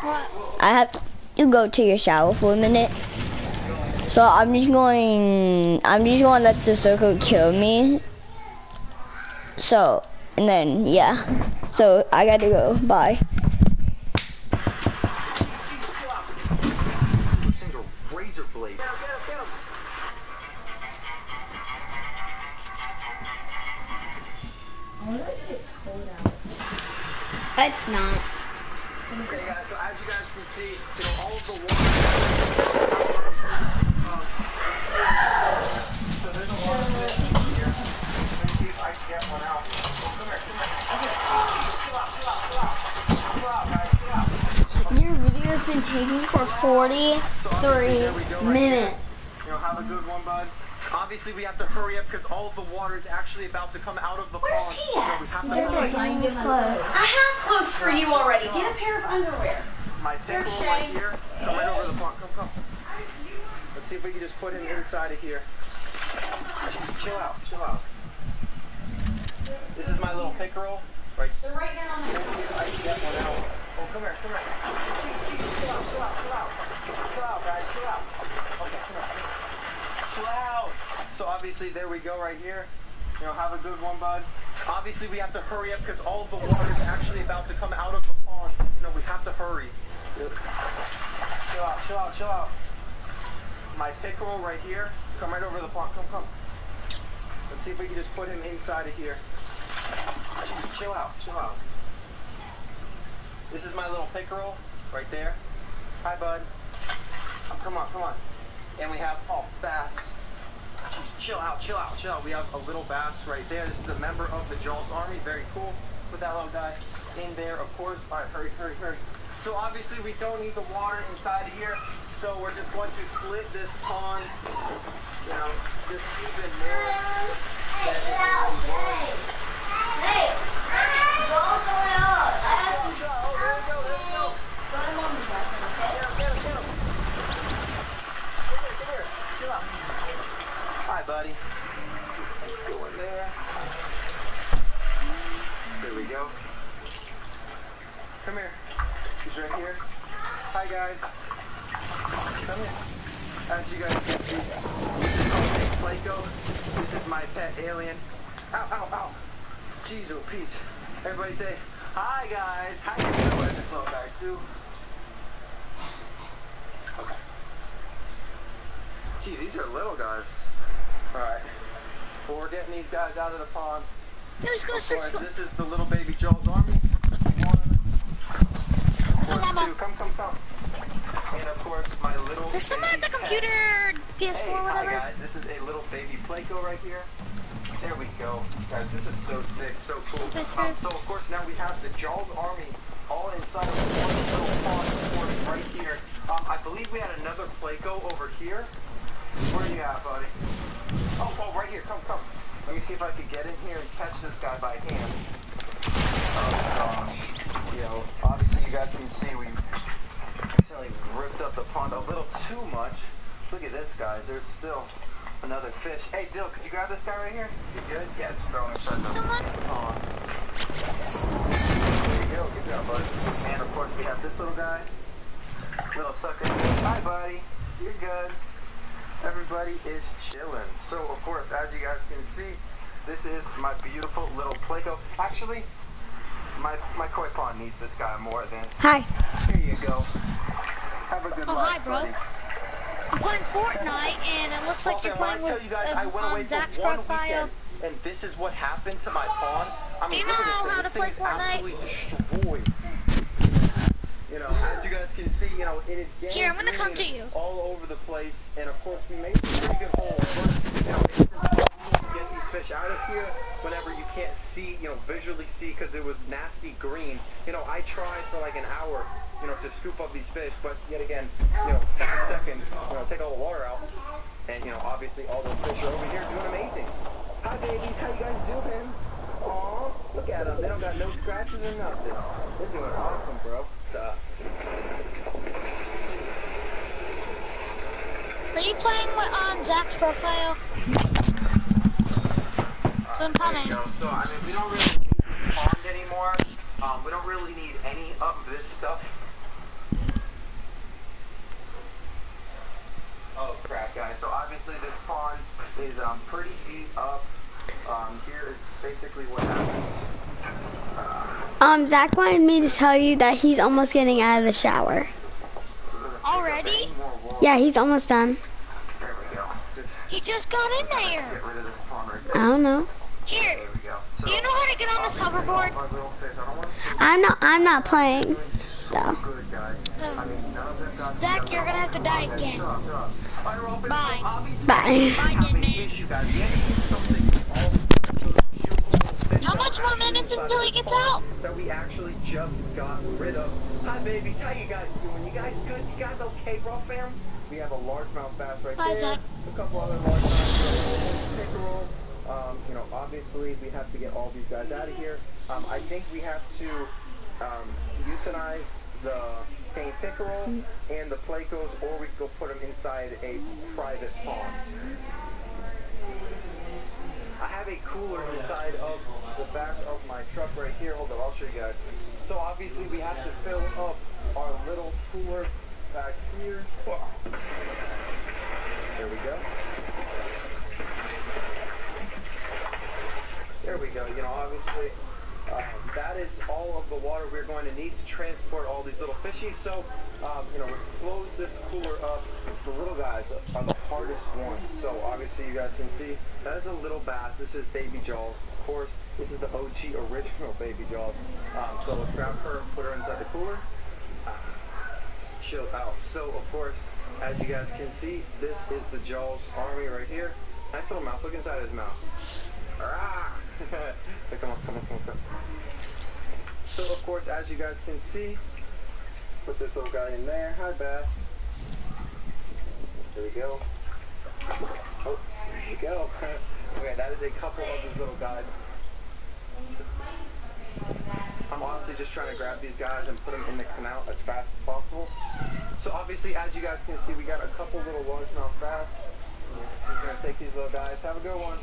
S1: What?
S2: I have to go to your shower for a minute. So I'm just going, I'm just going to let the circle kill me. So, and then, yeah. So I gotta go. Bye.
S4: Not.
S5: Okay, guys, so as you guys can see, you know, all of the water. So there's a lot here. Let me see if I can get one out. Oh, come here, come here. Chill out, chill out, chill out. Chill out, guys, chill out.
S4: Your video's been taking for 43 minutes.
S5: You know, have a good one, bud. Obviously, we have to hurry up because all of the water is actually about to come out of the pond.
S4: he
S5: So we have to hurry.
S7: I have clothes for you already. Get a pair of underwear.
S5: My pickle right here. Come right over the pond. Come, come. Let's see if we can just put him inside of here. Chill out, chill out. This is my little pickerel. Right.
S7: They're right here on the
S5: I can get one out. Oh, come here, come here. Chill out, chill out, chill out. Chill out, guys, chill out. Okay, come here. Chill out. So obviously, there we go right here. You know, have a good one, bud. Obviously, we have to hurry up because all of the water is actually about to come out of the pond. Know, we have to hurry. Chill out, chill out, chill out. My pickerel right here. Come right over the pond. Come, come. Let's see if we can just put him inside of here. Chill out, chill out. This is my little pickerel right there. Hi, bud. Oh, come on, come on. And we have, oh, bass. Chill out, chill out, chill out. We have a little bass right there. This is a member of the Jaws Army. Very cool. Put that little guy in there, of course. All right, hurry, hurry, hurry. So obviously we don't need the water inside of here. So we're just going to split this pond, you know, just even more. than it already was. Hi, buddy. Go in there. Guys. Come here. As you guys can see, this is called Placo. This is my pet alien. Ow, ow, ow. Jeez, oh, Pete. Everybody say, hi, guys. How you doing? This little guy, too. Okay. Gee, these are little guys. Alright. Well, we're getting these guys out of the pond.
S1: So he's gonna
S5: Of
S1: search
S5: course,
S1: the.
S5: this is the little baby Jaws army. One,
S1: There's a
S5: course,
S1: llama.
S5: two. Come, come, come. And of course, my little.
S1: Is there someone at the computer, PS4,
S5: Hey, hi guys. This is a little baby Placo right here. There we go. Guys, this is so sick, so cool. Um, so of course now we have the Jaws army all inside of one little pond, of right here. Um, I believe we had another Placo over here. Where you at, buddy? Oh, oh, right here. Come, come. Let me see if I could get in here and catch this guy by hand. Oh gosh. You know, obviously you guys can see we recently ripped up the pond a little too much. Look at this, guys. There's still another fish. Hey, Dill, could you grab this guy right here? You good? Yeah, just throw him the
S1: Someone?
S5: pond. There you go. Good job, bud. And of course, we have this little guy. Little sucker. Hi, buddy. You're good. Everybody is chilling. So, of course, as you guys can see, this is my beautiful little Placo. Actually, my my koi pond needs this guy more than.
S2: Hi.
S5: Here you go. Have a good
S1: Oh,
S5: life,
S1: hi, bro.
S5: buddy.
S1: I'm playing Fortnite, and it looks like
S5: Okay,
S1: you're playing with
S5: you guys, I went away
S1: on
S5: for
S1: Zach's
S5: one
S1: profile.
S5: weekend, and this is what happened to my pond. I mean,
S1: Do you know how to play Fortnite?
S5: absolutely. You know, as you guys can see, you know, it is
S1: Here, I'm gonna come to you.
S5: all over the place, and of course, we made some pretty good holes. But, you know, it's impossible to get these fish out of here whenever you can't see, you know, visually see, because it was nasty green. You know, I tried for like an hour, you know, to scoop up these fish, but yet again, you know, every second, you know, take all the water out, and you know, obviously, all those fish are over here doing amazing. Hi, babies, how you guys doing? Aw, look at them. They don't got no scratches or nothing. They're doing awesome, bro. Uh,
S1: Are you playing with on Zach's profile? So I'm coming.
S5: you go. So, I mean, we don't really need this pond anymore. Um, we don't really need any of this stuff. Oh, crap, guys. So, obviously, this pond is um, pretty deep up. Um, here is basically what happens.
S2: Um, Zach wanted me to tell you that he's almost getting out of the shower.
S1: Already?
S5: Any more water.
S2: Yeah, he's almost done.
S5: There we go. Just
S1: He just got in there.
S5: get rid of this pond right
S2: I don't know.
S1: Here,
S5: There we go. So,
S1: do you know how to get on this hoverboard?
S5: our little fish. I don't want to
S2: I'm not. I'm not playing. Though.
S5: good, guys. I mean, none of them got
S1: Zach, you're gonna have to die again.
S5: Shut up, shut up. Fire open,
S1: Bye.
S2: Bye.
S1: Bye, dead man.
S5: issue, guys. We have to keep something all-
S1: How much more minutes until he gets out?
S5: That we actually just got rid of. Hi, babies. How you guys doing? You guys good? You guys okay, bro, fam? We have a largemouth bass right
S1: Hi,
S5: there.
S1: Zach.
S5: A couple other largemouths. Pickerel. Um, you know, obviously we have to get all these guys out of here. Um, I think we have to um, euthanize the king pickerel and the placos, or we go put them inside a private pond. I have a cooler inside of the back of my truck right here. Hold on, I'll show you guys. So obviously we have to fill up our little cooler back here. There we go. There we go. You know, obviously, um, that is all of the water we're going to need to transport all these little fishies. So, um, you know, close this cooler up. The little guys are the hardest ones. So, obviously, you guys can see that is a little bass. This is Baby Jaws. Of course, this is the OG original Baby Jaws. Um, so let's grab her, and put her inside the cooler. Chill out. So, of course, as you guys can see, this is the Jaws army right here. Nice little mouth. Look inside his mouth. Ah! So, of course, as you guys can see, put this little guy in there. Hi, Bass. There we go. Oh, there you go. okay, that is a couple of these little guys. I'm honestly just trying to grab these guys and put them in the canal as fast as possible. So obviously, as you guys can see, we got a couple little largemouth bass. We're gonna take these little guys. Have a good one.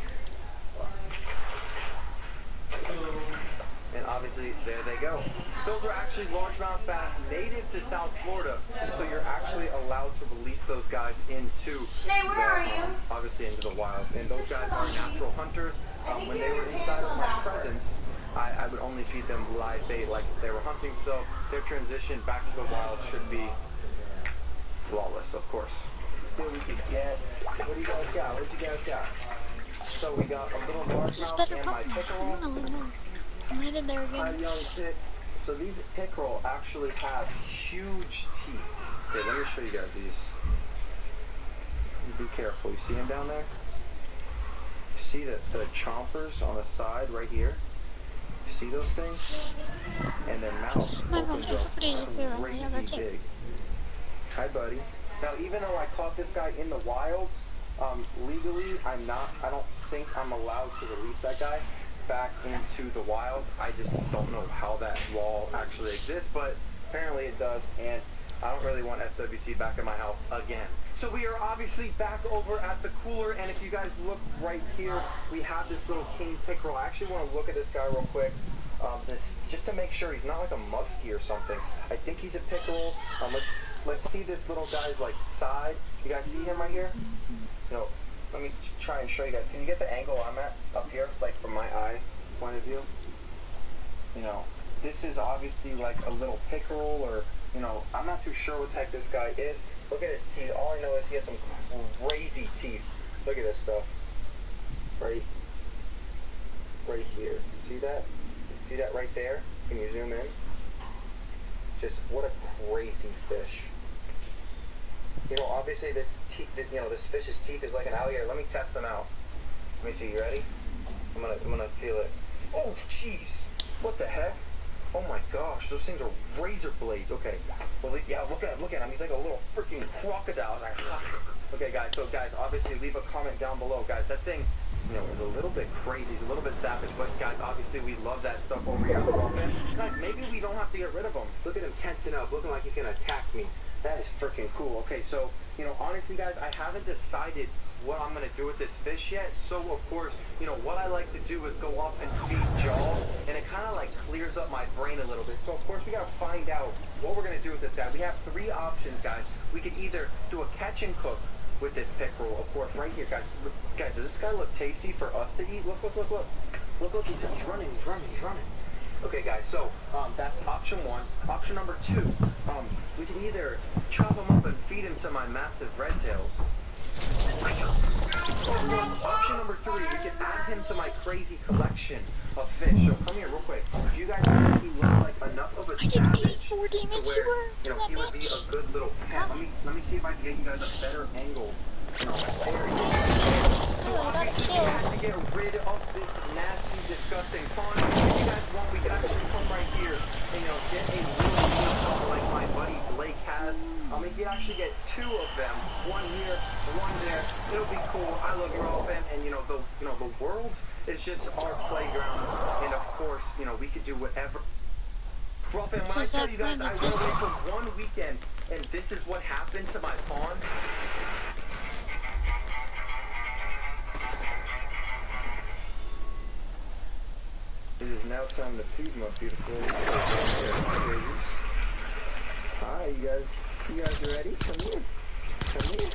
S5: And obviously there they go. Those are actually largemouth bass native to South Florida, so you're actually allowed to release those guys into
S7: Hey, where
S5: the,
S7: are you?
S5: um, obviously into the wild. And those guys are natural hunters. Um, when they were inside of my presence, I, I would only feed them live bait like they were hunting. So their transition back to the wild should be flawless, of course. What do we get? What do you guys got? What do you guys got? So we got a little
S1: This
S5: largemouth
S1: better
S5: and my
S1: pop me. I'm gonna leave them. I'm there again.
S5: So these pickerel actually have huge teeth. Okay, let me show you guys these. Be careful. You see them down there? You see the, the chompers on the side right here? You see those things? And their mouth
S1: My God,
S5: opens
S1: everybody's
S5: up crazy
S1: Yeah, that's it.
S5: big. Hi, buddy. Now, even though I caught this guy in the wild, um, legally, I'm not, I don't think I'm allowed to release that guy back into the wild. I just don't know how that law actually exists, but apparently it does, and I don't really want FWC back in my house again. So we are obviously back over at the cooler, and if you guys look right here, we have this little king pickerel. I actually want to look at this guy real quick, um, this, just to make sure he's not like a muskie or something. I think he's a pickerel. Um, let's let's see this little guy's like side. You guys see him right here? Know, let me try and show you guys. Can you get the angle I'm at up here, like from my eye point of view? You know, this is obviously like a little pickerel, or you know, I'm not too sure what type this guy is. Look at his teeth. All I know is he has some crazy teeth. Look at this stuff. Right, right here. See that? See that right there? Can you zoom in? Just what a crazy fish. You know, obviously this teeth, you know, this fish's teeth is like an alligator. Let me test them out. Let me see. You ready? I'm gonna, I'm gonna feel it. Oh, jeez. What the heck? Oh my gosh, those things are razor blades. Okay. Well, yeah, look at him. Look at him. He's like a little freaking crocodile. Like, okay, guys. So, guys, obviously, leave a comment down below, guys. That thing, you know, is a little bit crazy. It's a little bit savage, but guys, obviously, we love that stuff over here. Guys, maybe we don't have to get rid of him. Look at him tensing up, looking like he's gonna attack me. That is freaking cool. Okay, so, you know, honestly, guys, I haven't decided what I'm gonna do with this fish yet. So, of course, you know, what I like to do is go up and feed jaws, and it kind of like clears up my brain a little bit. So, of course, we gotta find out what we're gonna do with this guy. We have three options, guys. We could either do a catch and cook with this pickerel, of course, right here, guys. Look- Guys, does this guy look tasty for us to eat? Look, look, look, look. Look, look, he's, he's running, he's running, he's running. Okay, guys, so um, that's option one. Option number two, um, we can either chop him up and feed him to my massive red tails. Option number three, we can add him to my crazy collection of fish. So come here real quick. Do you guys think he looks like enough of a
S1: I did
S5: savage
S1: 84
S5: to
S1: damage to
S5: where,
S1: her.
S5: you know, he would be a good little pet? Let me, let me see if I can get you guys a better angle. You know, there you go.
S1: Oh, I got a
S5: We
S1: kill.
S5: have to get rid of this nasty, disgusting fawn. If you guys want, we can actually come right here and, you know, get a really good fawn like my buddy Blake has. Um, if you actually get two of them, one here, one there, it'll be cool. I love you all, fam. And, you know, the, you know, the world is just our playground. And, of course, you know, we could do whatever. Well, fam, when I tell you guys I went away for one weekend, and this is what happened to my fawn, It is now time to feed my beautiful. Hi, you guys. You guys ready? Come here. Come here.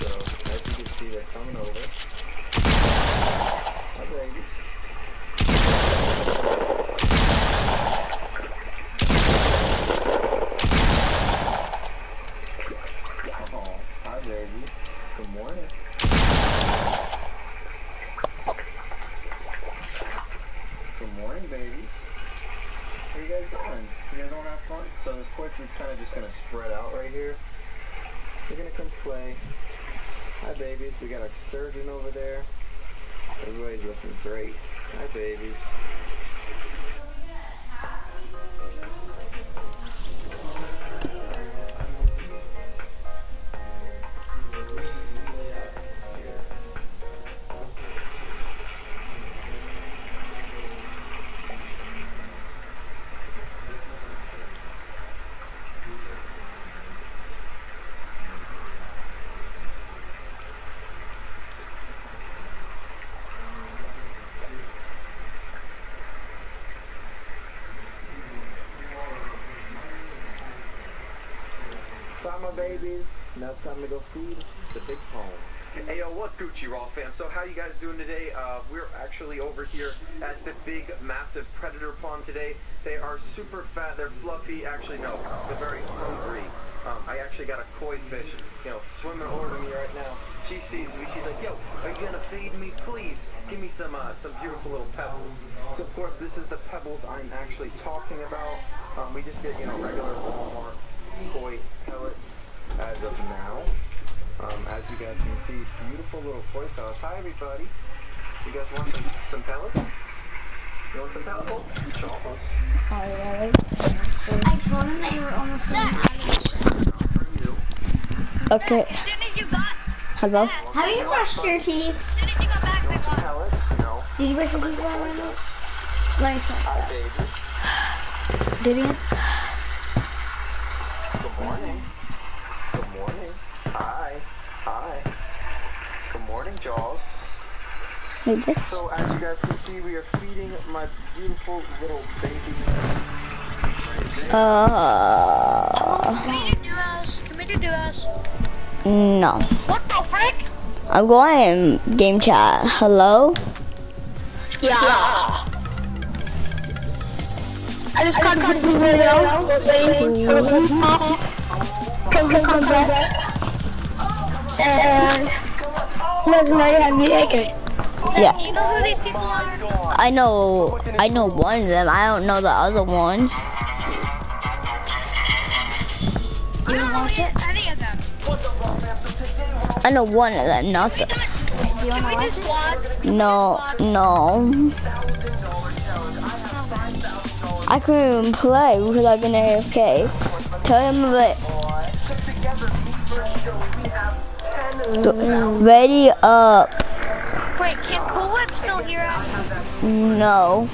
S5: So, as you can see, they're coming over. Hi, babies. Oh, hi, baby. Good morning. Good morning, babies. Where you guys going? You guys want to have fun? This portrait's kind of just going to spread out right here. They're going to come play. Hi, babies. We got our sturgeon over there. Everybody's looking great. Hi, babies. Summer babies. Now it's time to go feed the big phone.
S10: Hey, yo, what's Gucci Raw fam? So how you guys doing today? Uh, we're actually over here at the big, massive predator pond today. They are super fat. They're fluffy. Actually, no, they're very hungry. Um, I actually got a koi fish, you know, swimming over to me right now. She sees me. She's like, yo, are you gonna feed me, please? Give me some, uh, some beautiful little pebbles. So of course, this is the pebbles I'm actually talking about. Um, we just get, you know, regular Walmart koi pellets as of now. Um, as you guys can see, beautiful little koi pellets. Uh, hi, everybody. You guys want some, some pellets? You want some pellets? Oh, chocolate.
S2: Oh, really?
S3: I told him that you were almost done.
S2: Okay.
S1: As soon as you got
S2: Hello?
S1: back,
S3: Have you brushed your teeth?
S1: as soon as you got back, they got
S5: Pellets? No.
S3: Did you brush your teeth while I Let me smell
S5: Hi, baby.
S2: Did he?
S5: Good morning. Good morning. Hi. Hi. Good morning, Jaws.
S2: He did?
S5: So as you guys can see, we are feeding my beautiful little baby.
S2: Uh,
S1: Can we do duos? Can we
S2: no.
S1: What the frick?
S2: I'm going game chat. Hello?
S7: Yeah. I just got cut the video saying come come back. And there's another hand me AK.
S2: Yeah.
S1: Do you know who these people are?
S2: I know, I know one of them. I don't know the other one.
S1: You don't know it? Any of them?
S2: I know one of them, not the.
S1: can we do squads? Can we do
S2: No, no. I couldn't even play because I've been AFK. Tell him that. Ready up.
S1: Wait, can Cool Whip still hear us?
S2: No.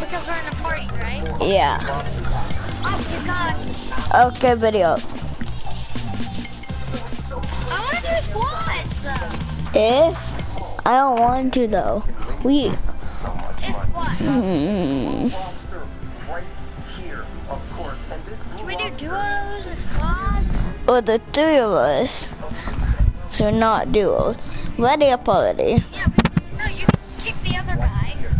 S1: Because we're in a party, right?
S2: Yeah.
S1: Oh, he's gone.
S2: Okay, video.
S1: I want to do squads.
S2: If I don't want to though. We.
S1: It's what?
S2: Hmm.
S5: Right here, of course.
S1: Can we do duos or squads?
S2: Well, the three of us. So not duos. Ready up already.
S1: Yeah,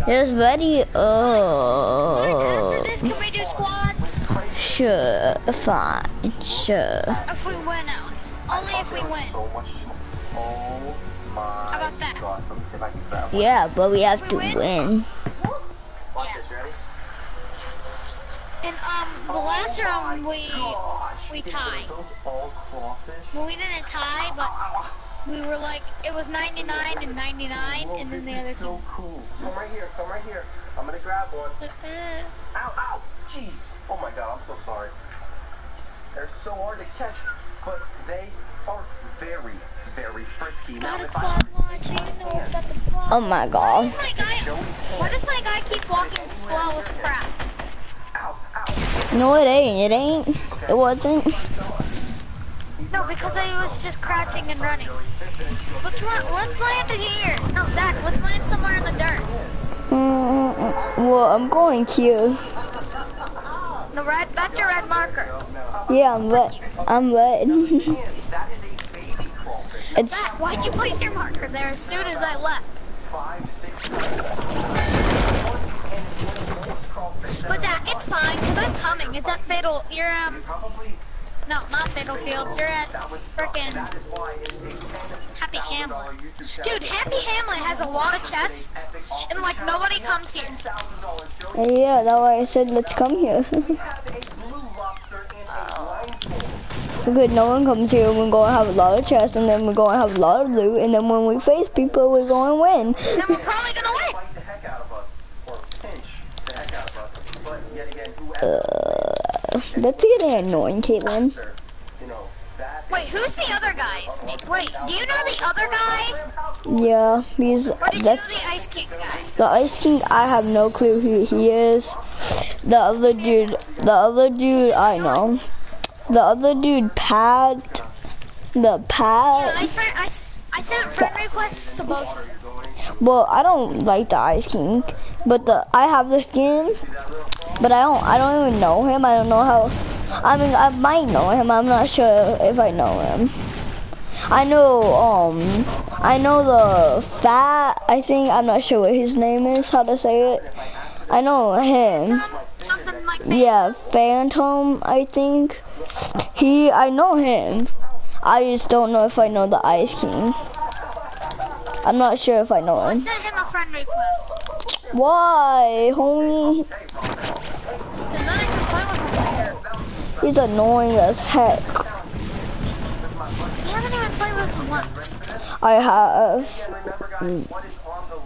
S1: guy.
S2: Just ready. Oh.
S1: after this, can we do squads?
S2: Sure. Fine. Sure.
S1: If we win, at least. Only if we win.
S5: so much. Oh my
S1: How about that?
S5: God. Let me see if I can grab.
S2: Yeah, but we have to
S1: win?
S2: win.
S1: Yeah. And um, the last round we we tied.
S5: Those all crawfish.
S1: Well, we didn't tie, but we were like it was 99 and 99, and then the other team.
S5: So cool. Come right here. Come right here. I'm gonna grab one.
S1: Uh, uh,
S5: Ow, ow, jeez. Oh my god, I'm so sorry. They're so hard to catch, but they are very, very frisky.
S1: got
S5: Now,
S1: a
S5: if I
S1: quad launch. I didn't know it's got the quad.
S2: Oh my
S1: Why
S2: god.
S1: does my guy? Why does my guy keep walking slow as crap?
S5: ow, ow.
S2: No, it ain't. It ain't. It wasn't.
S1: No, because I was just crouching and running. Let's land, let's land here. No, Zach, let's land somewhere in the dirt.
S2: Mm, well, I'm going here.
S1: The red, that's your red marker.
S2: Yeah, I'm red. I'm red.
S5: That is a baby crawfish.
S2: it's
S1: Zach, why'd you place your marker there as soon as I left? But Zach, it's fine, because I'm coming. It's at Fatal, you're, um, no, not Fatal Fields. You're at frickin'
S5: that is why it's a ten
S1: Happy Hamlet. Dude, Happy Hamlet has a lot of chests, and like nobody comes here.
S2: Yeah. That's why I said let's come here.
S5: we have a blue lobster and a blindfold.
S2: Good, no one comes here. We're going to have a lot of chests, and then we're going to have a lot of loot, and then when we face people, we're going to win.
S1: Then we're probably gonna win.
S5: Fight the heck out of us, or pinch the heck out of us. But yet again, whoever,
S2: Uh, that's getting annoying, Caitlin.
S5: you know, that
S1: Wait, who's the other guy? Wait, do you know the other guy?
S2: Yeah, he's
S1: Or did you know
S2: that's
S1: the Ice King guy?
S2: the Ice King. I have no clue who he is. The other dude, the other dude, I know. The other dude, Pat. The
S1: Yeah, I,
S2: Pat.
S1: friend, I, I sent friend requests to both.
S2: Well, I don't like the Ice King, but the I have the skin, but I don't. I don't even know him. I don't know how I mean, I might know him. I'm not sure if I know him. I know, um, I know the fat, I think, I'm not sure what his name is, how to say it. I know him.
S1: Like.
S2: Yeah, Phantom, I think. He, I know him. I just don't know if I know the Ice King. I'm not sure if I know him.
S1: sent him a friend request.
S2: Why, homie?
S1: Cause then I can play with him later.
S2: He's annoying as heck.
S1: You haven't even played with him once.
S2: I have.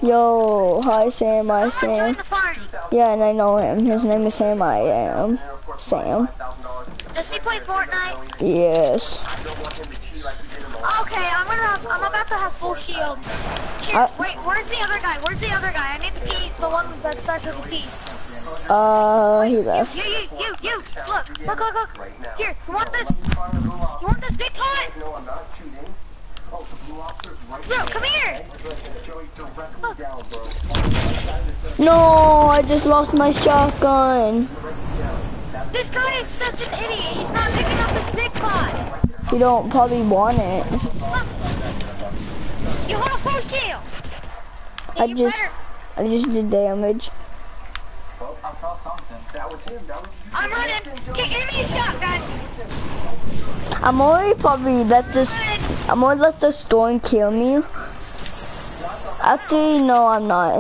S2: Yo, hi Sam, hi
S1: Someone
S2: Sam.
S1: joined the party.
S2: Yeah, and I know him. His name is Sam. I am Sam.
S1: Does he play Fortnite?
S2: Yes.
S1: I'm about to have full shield. Here,
S2: Uh,
S1: wait. Where's the other guy? Where's the other guy? I need the P. The one that starts with P.
S2: Uh, he
S1: You, you, you, you, you. Look, look, look, look. Here, you want this? You want this big pot? Bro, come here. Look,
S2: No, I just lost my shotgun.
S1: this guy is such an idiot. He's not picking up his big pot.
S2: He don't probably want it.
S1: Look. You hold a full shield.
S2: I
S1: you
S2: just-
S1: better.
S2: I just did damage.
S1: I'm running. Get, give me a shotgun.
S2: I'm already probably let this. I'm gonna let the storm kill me. Actually, no, I'm not.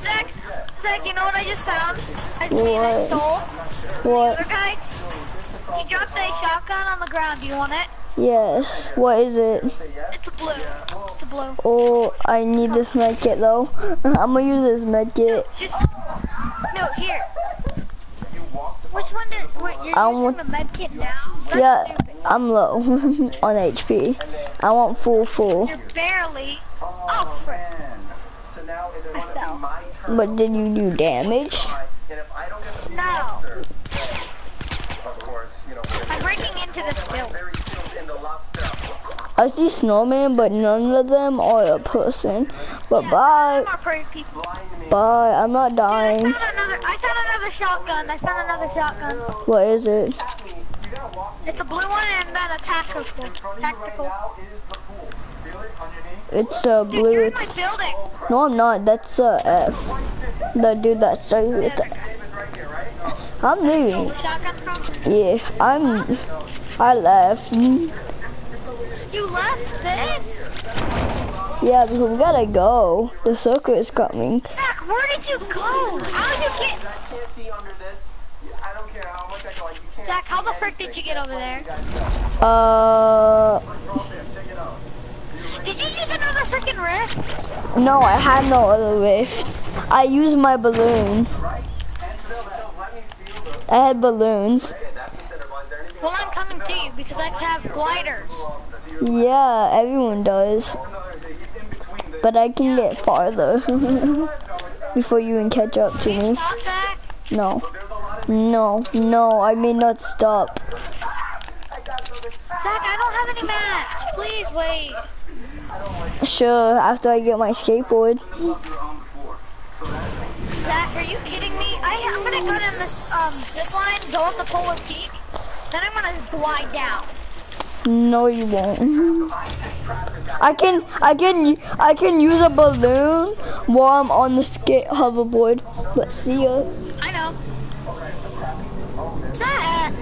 S1: Zach, Zach, you know what I just found? I mean, I
S2: What?
S1: stole. The other guy, he dropped a shotgun on the ground. Do you want it?
S2: Yes. What is it?
S1: It's a blue. It's a blue.
S2: Oh, I need this med kit though. I'm gonna use this med kit.
S1: Just no here. Which one did? Wait, you're
S2: I
S1: using
S2: want-
S1: the med kit now? That's
S2: Yeah,
S1: stupid.
S2: I'm low on HP. I want full full.
S1: You're barely. Oh frick! I fell.
S2: But did you do damage?
S1: No. I'm breaking into this building.
S2: I see snowman, but none of them are a person. But
S1: Yeah,
S2: bye,
S1: I'm more pretty people.
S2: bye. I'm not
S1: Dude, I
S2: dying.
S1: found another. I found another shotgun. I found another shotgun.
S2: What is it?
S1: It's a blue one and then a tactical. Tactical.
S2: It's a
S1: Dude,
S2: blue.
S1: in my building.
S2: No, I'm not. That's a F. The dude that started with the. I'm leaving. Yeah, I'm. I left.
S1: You left this?
S2: Yeah, because we gotta go. The circle is coming.
S1: Zach, where did you go? How did you get? Zach, how the frick did you get over there?
S2: Uh,
S1: Did you use another freaking rift?
S2: no, I had no other rift. I used my balloon. I had balloons.
S1: Well, I'm coming to you because I have gliders.
S2: Yeah, everyone does. But I can get farther before you can catch up to me. No, no, no, I may not stop.
S1: Zach, I don't have any match. Please wait.
S2: Sure, after I get my skateboard.
S1: Zach, are you kidding me? I, I'm gonna go down this um, zip line, go up the polar peak, then I'm gonna glide down.
S2: No, you won't. I can, I can, I can use a balloon while I'm on the skate hoverboard. But see ya.
S1: I know. Zach,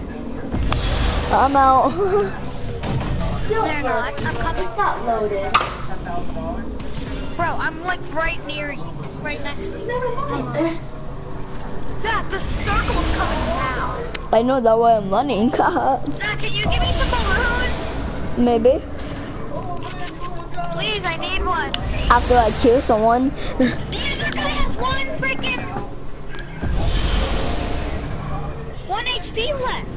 S2: I'm out.
S1: they're not. I'm coming.
S4: It's not loaded.
S1: Bro, I'm like right near you, right next to you. Zach, the circle's coming now.
S2: I know that why I'm running.
S1: Zach, can you give me some balloon?
S2: Maybe
S1: Please, I need one.
S2: after I kill someone.
S1: The other guy has one freaking one HP left.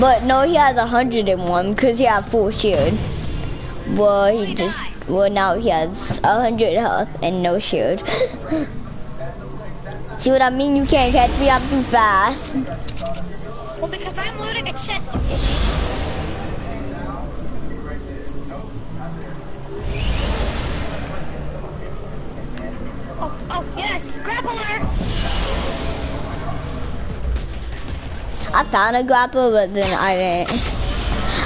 S2: But no, he has a hundred and one because he had full shield. Well, he
S1: he
S2: just,
S1: died.
S2: well now he has a hundred health and no shield. See what I mean? You can't catch me. I'm too fast.
S1: Well, because I'm looting a chest. Oh, oh, yes, grappler.
S2: I found a grapple, but then I didn't.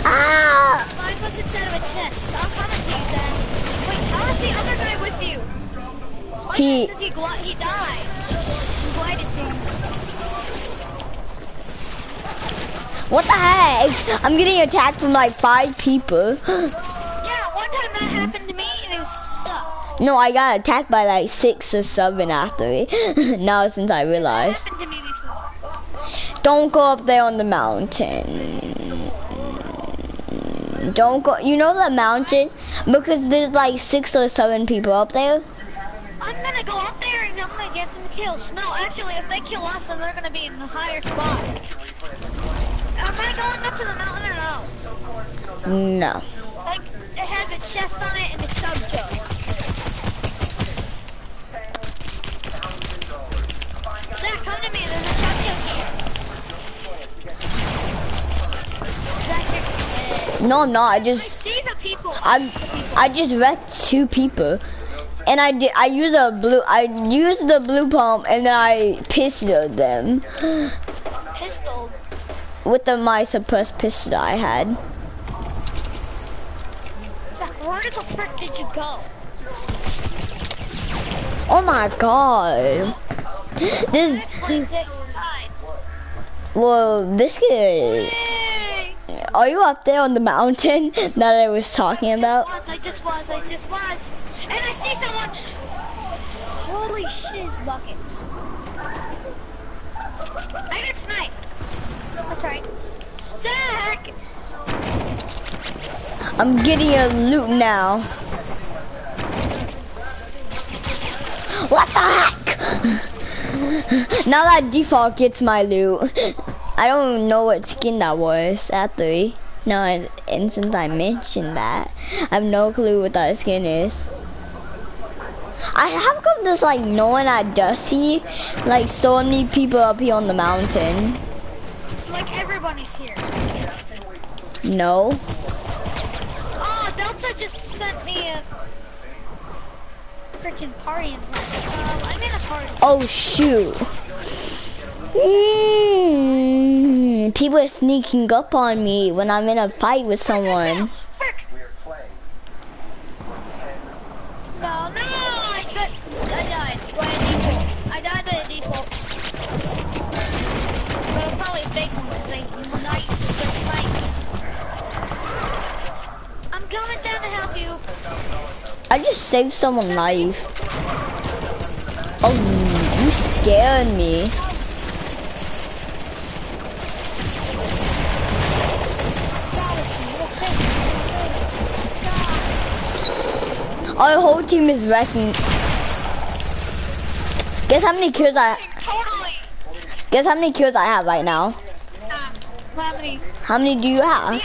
S2: Ah!
S1: Find what's inside of a chest. I'm coming to you, Zach. Wait, how is the other guy with you? Oh,
S2: He-
S1: he, gli- he died. He glided to.
S2: What the heck? I'm getting attacked from like five people.
S1: Yeah, one time that happened to me and it was sucked.
S2: No, I got attacked by like six or seven after it. now since I realized.
S1: happened to me before.
S2: Don't go up there on the mountain. Don't go. You know the mountain? Because there's like six or seven people up there.
S1: I'm gonna go up there and I'm gonna get some kills. No, actually, if they kill us, then they're gonna be in a higher spot. Am I going up to the mountain or no?
S2: No.
S1: Like, it has a chest on it and a chug jug. Zach, come to me. There's a chug jug here. Zach,
S2: No, I'm not. I
S1: I
S2: just.
S1: see the people.
S2: I I just wrecked two people, and I did. I used a blue. I used the blue pump, and then I pistoled them
S1: Pistol.
S2: with the my suppressed pistol I had.
S1: Zach, where the frick did you go?
S2: Oh my god! This
S1: That's legit. Died.
S2: Well, this.
S1: Yay!
S2: Are you up there on the mountain that I was talking about?
S1: I just was, I just was, I just was. And I see someone. Holy shiz buckets. I got sniped. That's right. Zach!
S2: I'm getting a loot now. What the heck? now that default gets my loot. I don't know what skin that was at three. No, and, and since I mentioned that, I have no clue what that skin is. I have come this like knowing at Dusty, like so many people up here on the mountain.
S1: Like everybody's here.
S2: No.
S1: Oh, Delta just sent me a freaking party. Um, I'm in a party.
S2: Oh shoot. Mm, people are sneaking up on me when I'm in a fight with someone.
S1: No, no! I got. I died by default. I died by default. But I'll probably fake one because they night get sniped. I'm coming down to help you.
S2: I just saved someone's life. Oh, you scared me. Our whole team is wrecking. Guess how many kills I
S1: Totally.
S2: guess how many kills I have right now?
S1: Uh, how many?
S2: How many do you have?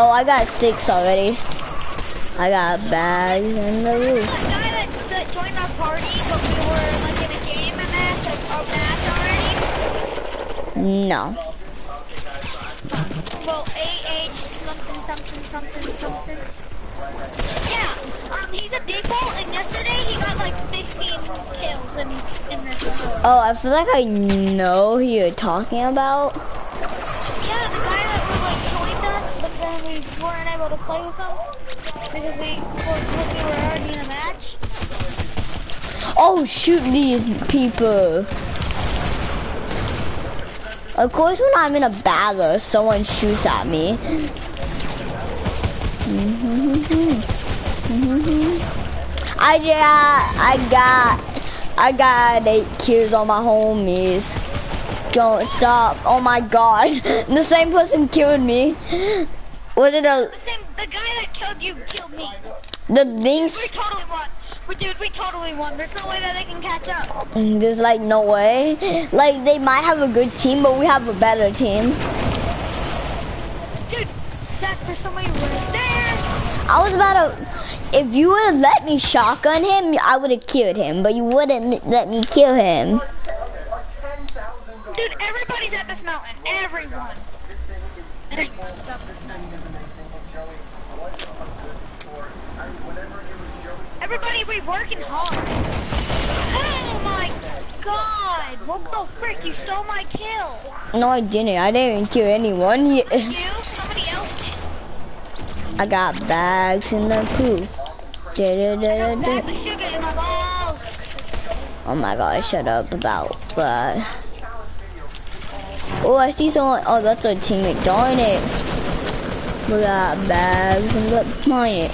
S2: Oh, I got six already. I got bags in the roof.
S1: that guy that, that joined our party, but we were like in a game and match, like a match already?
S2: No.
S1: Well, AH something, something, something, something. Yeah, um, he's a default, and yesterday he got like 15 kills in, in this.
S2: Oh, I feel like I know who you're talking about.
S1: Able to play with him because we we were already in a match.
S2: Oh, shoot these people. Of course, when I'm in a battle, someone shoots at me. I got, I got, I got eight kills on my homies. Don't stop. Oh my god. The same person killed me. Was it a,
S1: The same, the guy that killed you killed me.
S2: the
S1: things...
S2: We
S1: totally won. We, dude, we totally won. There's no way that they can catch up.
S2: There's like no way. Like they might have a good team, but we have a better team.
S1: Dude, that there's somebody right there.
S2: I was about to. If you would have let me shotgun him, I would have killed him. But you wouldn't let me kill him.
S1: Dude, everybody's at this mountain. Everyone. Everyone's at this mountain. Everybody, we working hard. Oh my god! What the frick? You stole my kill!
S2: No, I didn't. I didn't kill anyone. You-?
S1: Somebody else did.
S2: I got bags in the crew.
S1: I got bags of sugar in my balls!
S2: Oh my god, shut up about that. Oh, I see someone. Oh, that's our teammate. Darn it. We got bags and got mine.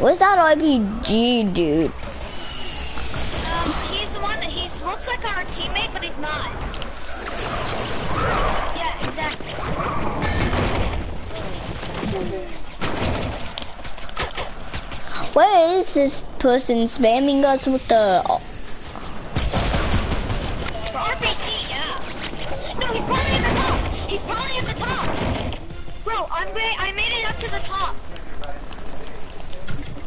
S2: What's that RPG, dude?
S1: Um, he's the one that he looks like our teammate, but he's not. Yeah, exactly.
S2: Where is this person spamming us with the?
S1: RPG, yeah. No, he's probably at the top. He's probably at the top. Bro, I'm I made it up to the top.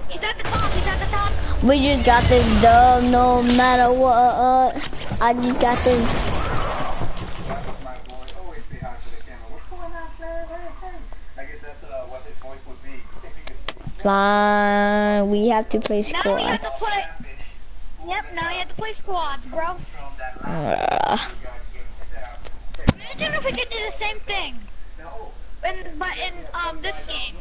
S1: He's at the top. He's at the top.
S2: We just got this dub no matter what. I just got this.
S10: My boy always say hi to the camera. What's going on, sir? Hey, hey. I guess that's uh, what his voice would be.
S2: Fine. We have to play
S1: Now we have to play. Yep, now you have to play squads, bro.
S2: Ugh.
S1: Imagine if we could do the same thing. In, but in um this game.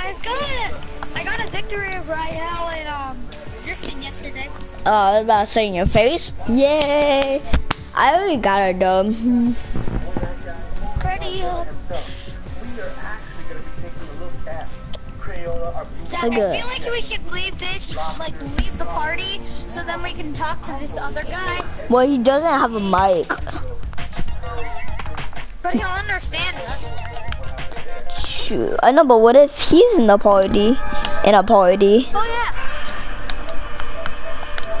S1: I've got a, I got a victory of royale in um this yesterday.
S2: Oh, was about say your face. Yay! I already got a dub. Hmm.
S1: Pretty up. Zach, I feel like we should leave this, like leave the party, so then we can talk to this other guy.
S2: Well, he doesn't have a mic.
S1: But he'll understand us.
S2: Shoot. I know, but what if he's in the party? In a party?
S1: Oh yeah,